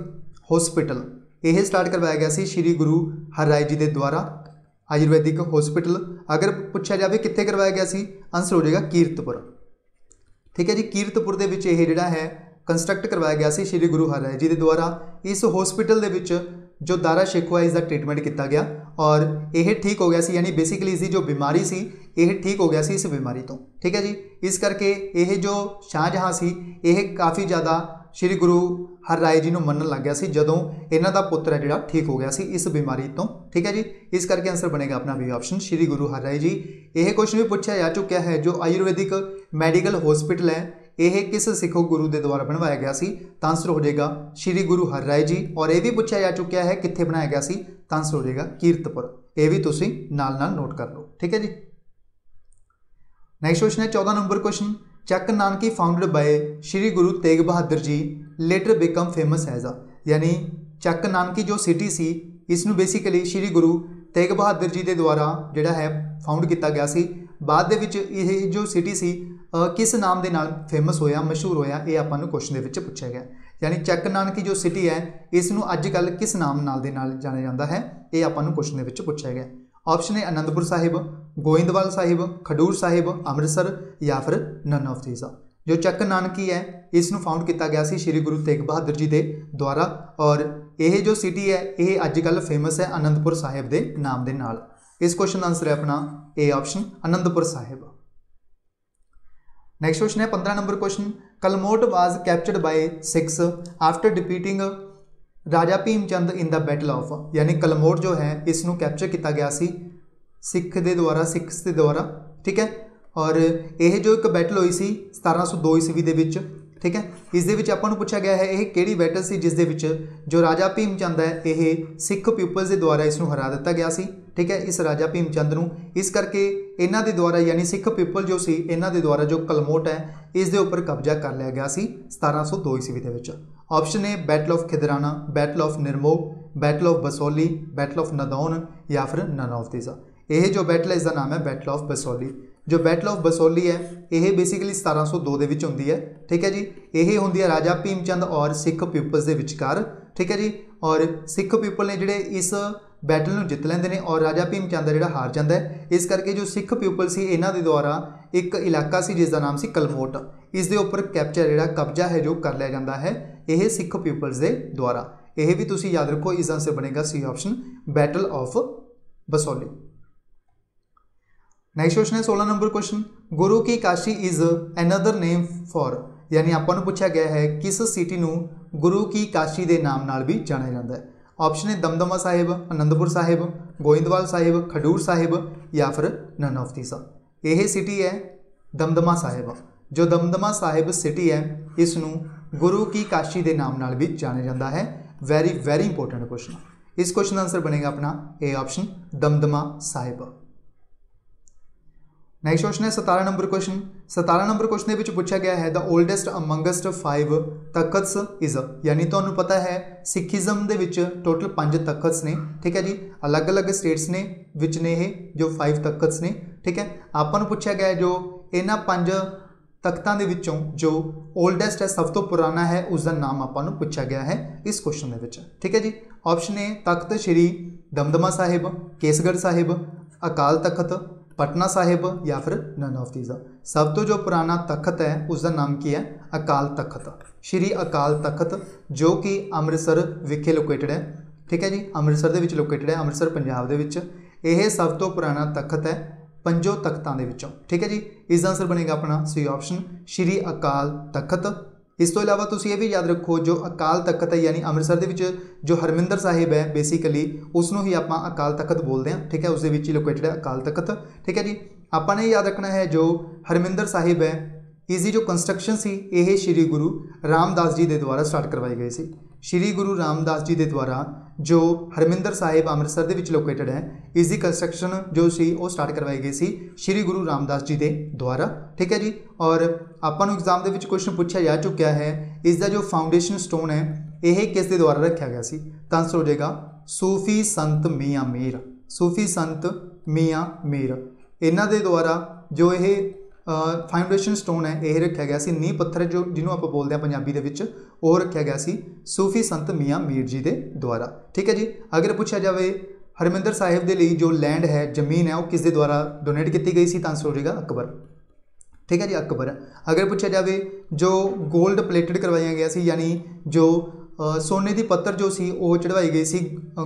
ਹਸਪੀਟਲ ਇਹ ਸਟਾਰਟ ਕਰਵਾਇਆ ਗਿਆ ਸੀ ਸ਼੍ਰੀ ਗੁਰੂ ਹਰ ਰਾਏ ਜੀ ਦੇ ਦੁਆਰਾ। ਆਯੁਰਵੈਦਿਕ ਹਸਪੀਟਲ ਅਗਰ ਪੁੱਛਿਆ ਜਾਵੇ ਕਿੱਥੇ ਕਰਵਾਇਆ ਗਿਆ ਸੀ ਆਨਸਰ ਹੋ ਜਾਏਗਾ ਕੀਰਤਪੁਰ। ਠੀਕ ਹੈ ਜੀ, ਕੀਰਤਪੁਰ ਦੇ ਵਿੱਚ ਇਹ ਜਿਹੜਾ ਹੈ ਕੰਸਟਰਕਟ ਕਰਵਾਇਆ ਗਿਆ ਸੀ ਸ਼੍ਰੀ ਗੁਰੂ ਹਰਰਾਏ ਜੀ ਦੇ ਦੁਆਰਾ। ਇਸ ਹਸਪੀਟਲ ਦੇ ਵਿੱਚ ਜੋ ਦਾਰਾ ਸ਼ੇਖਵਾ ਇਸ ਦਾ ਟ੍ਰੀਟਮੈਂਟ ਕੀਤਾ ਗਿਆ ਔਰ ਇਹ ਠੀਕ ਹੋ ਗਿਆ ਸੀ, ਯਾਨੀ ਬੇਸਿਕਲੀ ਇਸ ਦੀ ਜੋ ਬਿਮਾਰੀ ਸੀ, ਇਹ ਠੀਕ ਹੋ ਗਿਆ ਸੀ ਇਸ ਬਿਮਾਰੀ ਤੋਂ। ਠੀਕ ਹੈ ਜੀ, ਇਸ ਕਰਕੇ ਇਹ ਜੋ ਸ਼ਾਹਜਹਾਂ ਸੀ, ਇਹ ਕਾਫੀ ਜ਼ਿਆਦਾ ਸ਼੍ਰੀ ਗੁਰੂ ਹਰਰਾਏ ਜੀ ਨੂੰ ਮੰਨਣ ਲੱਗ ਗਿਆ ਸੀ, ਜਦੋਂ ਇਹਨਾਂ ਦਾ ਪੁੱਤਰ ਹੈ ਜਿਹੜਾ, ਠੀਕ ਹੋ ਗਿਆ ਸੀ ਇਸ ਬਿਮਾਰੀ ਤੋਂ। ਠੀਕ ਹੈ ਜੀ? ਇਸ ਕਰਕੇ ਆਨਸਰ ਬਣੇਗਾ ਆਪਣਾ ਵੀ ਆਪਸ਼ਨ ਸ਼੍ਰੀ ਗੁਰੂ ਹਰਰਾਏ ਜੀ। ਇਹ ਕੁਐਸਚਨ ਵੀ ਪੁੱਛਿਆ ਜਾ ਚੁੱਕਿਆ ਹੈ, ਜੋ ਆਯੁਰਵੈਦਿਕ ਮੈਡੀਕਲ ਹਸਪੀਟਲ ਹੈ, ਇਹ ਕਿਸ ਸਿੱਖ ਗੁਰੂ ਦੇ ਦੁਆਰਾ ਬਣਵਾਇਆ ਗਿਆ ਸੀ, ਤਾਂ ਆਨਸਰ ਹੋ ਜਾਏਗਾ ਸ਼੍ਰੀ ਗੁਰੂ ਹਰਰਾਏ ਜੀ। ਔਰ ਇਹ ਵੀ ਪੁੱਛਿਆ ਜਾ ਚੁੱਕਿਆ ਹੈ, ਕਿੱਥੇ ਬਣਾਇਆ ਗਿਆ ਸੀ, ਤਾਂ ਆਨਸਰ ਹੋ ਜਾਏਗਾ ਕੀਰਤਪੁਰ। ਇਹ ਵੀ ਤੁਸੀਂ ਨਾਲ ਨਾਲ ਨੋਟ ਕਰ ਲਓ। ਠੀਕ ਹੈ ਜੀ? ਨੈਕਸਟ ਕੁਐਸਚਨ ਹੈ 14 number question Chak Nanaki founded by Shri Guru Tegh Bahadur ji later become famous as a ਯਾਨੀ ਚੱਕ ਨਾਨਕੀ ਜੋ ਸਿਟੀ ਸੀ ਇਸ ਨੂੰ ਬੇਸਿਕਲੀ ਸ਼੍ਰੀ ਗੁਰੂ ਤੇਗ ਬਹਾਦਰ ਜੀ ਦੇ ਦੁਆਰਾ ਜਿਹੜਾ ਹੈ ਫਾਊਂਡ ਕੀਤਾ ਗਿਆ ਸੀ। ਬਾਅਦ ਦੇ ਵਿੱਚ ਇਹ ਜੋ ਸਿਟੀ ਸੀ ਕਿਸ ਨਾਮ ਦੇ ਨਾਲ ਫੇਮਸ ਹੋਇਆ, ਮਸ਼ਹੂਰ ਹੋਇਆ, ਇਹ ਆਪਾਂ ਨੂੰ ਕੁਐਸਚਨ ਦੇ ਵਿੱਚ ਪੁੱਛਿਆ ਗਿਆ। ਯਾਨੀ ਚੱਕ ਨਾਨਕੀ ਜੋ ਸਿਟੀ ਹੈ ਇਸ ਨੂੰ ਅੱਜ ਕੱਲ ਕਿਸ ਨਾਮ ਨਾਲ ਦੇ ਨਾਲ ਜਾਣਿਆ ਜਾਂਦਾ ਹੈ, ਇਹ ਆਪਾਂ ਨੂੰ ਕੁਐਸਚਨ ਦੇ ਵਿੱਚ ਪੁੱਛਿਆ ਗਿਆ। ਆਪਸ਼ਨ ਹੈ ਅਨੰਦਪੁਰ ਸਾਹਿਬ ਗੋਇੰਦਵਾਲ ਸਾਹਿਬ ਖਡੂਰ ਸਾਹਿਬ ਅੰਮ੍ਰਿਤਸਰ ਜਾਂ ਫਿਰ ਨਨ ਆਫ ਥੀਸ ਜੋ ਚੱਕ ਨਾਨਕੀ ਹੈ ਇਸ ਨੂੰ ਫਾਊਂਡ ਕੀਤਾ ਗਿਆ ਸੀ ਸ੍ਰੀ ਗੁਰੂ ਤੇਗ ਬਹਾਦਰ ਜੀ ਦੇ ਦੁਆਰਾ ਔਰ ਇਹ ਜੋ ਸਿਟੀ ਹੈ, ਇਹ ਅੱਜ ਕੱਲ ਫੇਮਸ ਹੈ ਅਨੰਦਪੁਰ ਸਾਹਿਬ ਦੇ ਨਾਮ ਦੇ ਨਾਲ। ਇਸ ਕੁਐਸਚਨ ਦਾ ਆਨਸਰ ਹੈ ਆਪਣਾ A option Anandpur Sahib next question ਹੈ 15 number question Kalmot was captured by 6 after defeating Raja Bhim Chand in the battle of ਯਾਨੀ ਕਲਮੋਟ ਜੋ ਹੈ ਇਸ ਨੂੰ ਕੈਪਚਰ ਕੀਤਾ ਗਿਆ ਸੀ, ਸਿੱਖ ਦੇ ਦੁਆਰਾ ਸਿੱਖਸ ਦੇ ਦੁਆਰਾ, ਠੀਕ ਹੈ? ਔਰ ਇਹ ਜੋ ਇੱਕ ਬੈਟਲ ਹੋਈ ਸੀ 1702 ਈਸਵੀ ਦੇ ਵਿੱਚ, ਠੀਕ ਹੈ? ਇਸ ਦੇ ਵਿੱਚ ਆਪਾਂ ਨੂੰ ਪੁੱਛਿਆ ਗਿਆ ਹੈ, ਇਹ ਕਿਹੜੀ ਬੈਟਲ ਸੀ ਜਿਸ ਦੇ ਵਿੱਚ ਜੋ ਰਾਜਾ ਭੀਮ ਚੰਦ ਹੈ, ਇਹ ਸਿੱਖ ਪੀਪਲਸ ਦੇ ਦੁਆਰਾ ਇਸ ਨੂੰ ਹਰਾ ਦਿੱਤਾ ਗਿਆ ਸੀ, ਠੀਕ ਹੈ? ਇਸ ਰਾਜਾ ਭੀਮ ਚੰਦ ਨੂੰ, ਇਸ ਕਰਕੇ ਇਹਨਾਂ ਦੇ ਦੁਆਰਾ, ਯਾਨੀ ਸਿੱਖ ਪੀਪਲ ਜੋ ਸੀ, ਇਹਨਾਂ ਦੇ ਦੁਆਰਾ ਜੋ ਕਲਮੋਟ ਹੈ, ਇਸ ਦੇ ਉੱਪਰ ਕਬਜ਼ਾ ਕਰ ਲਿਆ ਗਿਆ ਸੀ 1702 ਈਸਵੀ ਦੇ ਵਿੱਚ। Option A battle of Khidrana battle of Nirmoh battle of Basoli battle of Nadaun ਜਾਂ ਫਿਰ ਨਨ ਆਫ ਥੀਸ ਇਹ ਜੋ ਬੈਟਲ ਹੈ ਇਸ ਦਾ ਨਾਮ ਹੈ ਬੈਟਲ ਆਫ ਬਸੋਲੀ ਜੋ ਬੈਟਲ ਆਫ ਬਸੋਲੀ ਹੈ, ਇਹ ਬੇਸਿਕਲੀ 1702 ਦੇ ਵਿੱਚ ਹੁੰਦੀ ਹੈ, ਠੀਕ ਹੈ ਜੀ? ਇਹ ਹੁੰਦੀ ਹੈ ਰਾਜਾ ਭੀਮ ਚੰਦ ਔਰ ਸਿੱਖ ਪੀਪਲਸ ਦੇ ਵਿਚਕਾਰ, ਠੀਕ ਹੈ ਜੀ? ਔਰ ਸਿੱਖ ਪੀਪਲ ਨੇ ਜਿਹੜੇ ਇਸ ਬੈਟਲ ਨੂੰ ਜਿੱਤ ਲੈਂਦੇ ਨੇ ਔਰ ਰਾਜਾ ਭੀਮ ਭੀਮਚੰਦ ਜਿਹੜਾ ਹਾਰ ਜਾਂਦਾ ਹੈ, ਇਸ ਕਰਕੇ ਜੋ ਸਿੱਖ ਪੀਪਲ ਸੀ, ਇਹਨਾਂ ਦੇ ਦੁਆਰਾ ਇੱਕ ਇਲਾਕਾ ਸੀ ਜਿਸ ਦਾ ਨਾਮ ਸੀ ਕਲਮੋਟ। ਇਸ ਦੇ ਉੱਪਰ ਕੈਪਚਰ ਜਿਹੜਾ ਕਬਜ਼ਾ ਹੈ ਜੋ ਕਰ ਲਿਆ ਜਾਂਦਾ ਹੈ, ਇਹ ਸਿੱਖ ਪੀਪਲਸ ਦੇ ਦੁਆਰਾ। ਇਹ ਵੀ ਤੁਸੀਂ ਯਾਦ ਰੱਖੋ, ਇਸ ਦਾ ਆਨਸਰ ਬਣੇਗਾ C option battle of Basoli next question ਹੈ 16 number question Guru ki Kashi is another name for ਯਾਨੀ ਆਪਾਂ ਨੂੰ ਪੁੱਛਿਆ ਗਿਆ ਹੈ, ਕਿਸ ਸਿਟੀ ਨੂੰ ਗੁਰੂ ਕੀ ਕਾਸ਼ੀ ਦੇ ਨਾਮ ਨਾਲ ਵੀ ਜਾਣਿਆ ਜਾਂਦਾ ਹੈ? ਆਪਸ਼ਨ ਹੈ ਦਮਦਮਾ ਸਾਹਿਬ, ਅਨੰਦਪੁਰ ਸਾਹਿਬ, ਗੋਇੰਦਵਾਲ ਸਾਹਿਬ, ਖਡੂਰ ਸਾਹਿਬ ਜਾਂ ਫਿਰ ਨਨ ਆਫ ਥੀਸ ਇਹ ਸਿਟੀ ਹੈ ਦਮਦਮਾ ਸਾਹਿਬ। ਜੋ ਦਮਦਮਾ ਸਾਹਿਬ ਸਿਟੀ ਹੈ ਇਸ ਨੂੰ ਗੁਰੂ ਕੀ ਕਾਸ਼ੀ ਦੇ ਨਾਮ ਨਾਲ ਵੀ ਜਾਣਿਆ ਜਾਂਦਾ ਹੈ। ਵੈਰੀ ਵੈਰੀ ਇੰਪੋਰਟੈਂਟ ਕੁਐਸਚਨ ਇਸ ਕੁਐਸਚਨ ਦਾ ਆਨਸਰ ਬਣੇਗਾ ਆਪਣਾ A option Damdama Sahib. Next question ਹੈ 17 ਨੰਬਰ ਕੁਐਸਚਨ 17 ਨੰਬਰ ਕੁਐਸਚਨ ਦੇ ਵਿੱਚ ਪੁੱਛਿਆ ਗਿਆ ਹੈ the oldest amongst 5 Takhts is ਯਾਨੀ ਤੁਹਾਨੂੰ ਪਤਾ ਹੈ, ਸਿੱਖੀਜ਼ਮ ਦੇ ਵਿੱਚ ਟੋਟਲ 5 ਤਖਤਸ ਨੇ, ਠੀਕ ਹੈ ਜੀ? ਅਲੱਗ-ਅਲੱਗ ਸਟੇਟਸ ਨੇ, ਵਿੱਚ ਨੇ ਇਹ, ਜੋ 5 ਤਖਤਸ ਨੇ, ਠੀਕ ਹੈ? ਆਪਾਂ ਨੂੰ ਪੁੱਛਿਆ ਗਿਆ ਜੋ ਇਹਨਾਂ 5 ਤਖਤਾਂ ਦੇ ਵਿੱਚੋਂ ਜੋ 올ਡੈਸਟ ਹੈ, ਸਭ ਤੋਂ ਪੁਰਾਣਾ ਹੈ ਉਸ ਦਾ ਨਾਮ ਆਪਾਂ ਨੂੰ ਪੁੱਛਿਆ ਗਿਆ ਹੈ ਇਸ ਕੁਐਸਚਨ ਦੇ ਵਿੱਚ। ਠੀਕ ਹੈ ਜੀ? ਆਪਸ਼ਨ ਏ ਤਖਤ ਸ੍ਰੀ ਦਮਦਮਾ ਸਾਹਿਬ, ਕੇਸਗੜ੍ਹ ਸਾਹਿਬ, ਅਕਾਲ ਤਖਤ ਪਟਨਾ ਸਾਹਿਬ ਜਾਂ ਫਿਰ ਨਨ ਆਫ ਥੀਸ ਸਭ ਤੋਂ ਜੋ ਪੁਰਾਣਾ ਤਖਤ ਹੈ ਉਸ ਦਾ ਨਾਮ ਕੀ ਹੈ? ਅਕਾਲ ਤਖਤ। ਸ਼੍ਰੀ ਅਕਾਲ ਤਖਤ, ਜੋ ਕਿ ਅੰਮ੍ਰਿਤਸਰ ਵਿਖੇ ਲੋਕੇਟਡ ਹੈ। ਠੀਕ ਹੈ ਜੀ? ਅੰਮ੍ਰਿਤਸਰ ਦੇ ਵਿੱਚ ਲੋਕੇਟਡ ਹੈ, ਅੰਮ੍ਰਿਤਸਰ, ਪੰਜਾਬ ਦੇ ਵਿੱਚ। ਇਹ ਸਭ ਤੋਂ ਪੁਰਾਣਾ ਤਖਤ ਹੈ, ਪੰਜੋ ਤਖਤਾਂ ਦੇ ਵਿੱਚੋਂ। ਠੀਕ ਹੈ ਜੀ? ਇਸ ਦਾ ਆਨਸਰ ਬਣੇਗਾ ਆਪਣਾ ਸੀ ਆਪਸ਼ਨ ਸ਼੍ਰੀ ਅਕਾਲ ਤਖਤ। ਇਸ ਤੋਂ ਇਲਾਵਾ ਤੁਸੀਂ ਇਹ ਵੀ ਯਾਦ ਰੱਖੋ, ਜੋ ਅਕਾਲ ਤਖਤ ਹੈ, ਯਾਨੀ ਅੰਮ੍ਰਿਤਸਰ ਦੇ ਵਿੱਚ ਜੋ ਹਰਮਿੰਦਰ ਸਾਹਿਬ ਹੈ ਬੇਸਿਕਲੀ ਉਸ ਨੂੰ ਹੀ ਆਪਾਂ ਅਕਾਲ ਤਖਤ ਬੋਲਦੇ ਹਾਂ, ਠੀਕ ਹੈ? ਉਸ ਦੇ ਵਿੱਚ ਹੀ ਲੋਕੇਟਡ ਹੈ ਅਕਾਲ ਤਖਤ, ਠੀਕ ਹੈ ਜੀ? ਆਪਾਂ ਨੇ ਯਾਦ ਰੱਖਣਾ ਹੈ ਜੋ ਹਰਮਿੰਦਰ ਸਾਹਿਬ ਹੈ ਇਸ ਦੀ ਜੋ ਕੰਸਟਰਕਸ਼ਨ ਸੀ, ਇਹ ਸ੍ਰੀ ਗੁਰੂ ਰਾਮਦਾਸ ਜੀ ਦੇ ਦੁਆਰਾ ਸਟਾਰਟ ਕਰਵਾਈ ਗਈ ਸੀ। ਸ਼੍ਰੀ ਗੁਰੂ ਰਾਮਦਾਸ ਜੀ ਦੇ ਦੁਆਰਾ ਜੋ ਹਰਮਿੰਦਰ ਸਾਹਿਬ ਅੰਮ੍ਰਿਤਸਰ ਦੇ ਵਿੱਚ ਲੋਕੇਟਡ ਹੈ, ਇਸ ਦੀ ਕੰਸਟਰਕਸ਼ਨ ਜੋ ਸੀ, ਉਹ ਸਟਾਰਟ ਕਰਵਾਈ ਗਈ ਸੀ ਸ਼੍ਰੀ ਗੁਰੂ ਰਾਮਦਾਸ ਜੀ ਦੇ ਦੁਆਰਾ। ਠੀਕ ਹੈ ਜੀ? ਔਰ ਆਪਾਂ ਨੂੰ ਐਗਜ਼ਾਮ ਦੇ ਵਿੱਚ ਕੁਐਸਚਨ ਪੁੱਛਿਆ ਜਾ ਚੁੱਕਿਆ ਹੈ, ਇਸ ਦਾ ਜੋ ਫਾਊਂਡੇਸ਼ਨ ਸਟੋਨ ਹੈ, ਇਹ ਕਿਸ ਦੇ ਦੁਆਰਾ ਰੱਖਿਆ ਗਿਆ ਸੀ? ਤਾਂ ਆਨਸਰ ਹੋ ਜਾਏਗਾ, ਸੂਫੀ ਸੰਤ ਮੀਆਂ ਮੀਰ। ਸੂਫੀ ਸੰਤ ਮੀਆਂ ਮੀਰ। ਇਹਨਾਂ ਦੇ ਦੁਆਰਾ ਜੋ ਇਹ ਫਾਊਂਡੇਸ਼ਨ ਸਟੋਨ ਹੈ, ਇਹ ਰੱਖਿਆ ਗਿਆ ਸੀ, ਨੀਂਹ ਪੱਥਰ ਜੋ ਜਿਹਨੂੰ ਆਪਾਂ ਬੋਲਦੇ ਆ ਪੰਜਾਬੀ ਦੇ ਵਿੱਚ, ਉਹ ਰੱਖਿਆ ਗਿਆ ਸੀ ਸੂਫੀ ਸੰਤ ਮੀਆਂ ਮੀਰ ਜੀ ਦੇ ਦੁਆਰਾ। ਠੀਕ ਹੈ ਜੀ? ਅਗਰ ਪੁੱਛਿਆ ਜਾਵੇ ਹਰਮਿੰਦਰ ਸਾਹਿਬ ਦੇ ਲਈ ਜੋ ਲੈਂਡ ਹੈ, ਜ਼ਮੀਨ ਹੈ, ਉਹ ਕਿਸ ਦੇ ਦੁਆਰਾ ਡੋਨੇਟ ਕੀਤੀ ਗਈ ਸੀ? ਤਾਂ ਆਨਸਰ ਹੋ ਜਾਏਗਾ ਅਕਬਰ। ਠੀਕ ਹੈ ਜੀ? ਅਕਬਰ। ਅਗਰ ਪੁੱਛਿਆ ਜਾਵੇ ਜੋ 골ਡ ਪਲੇਟਡ ਕਰਵਾਇਆ ਗਿਆ ਸੀ, ਯਾਨੀ ਜੋ ਸੋਨੇ ਦੀ ਪੱਤਰ ਜੋ ਸੀ, ਉਹ ਚੜਵਾਈ ਗਈ ਸੀ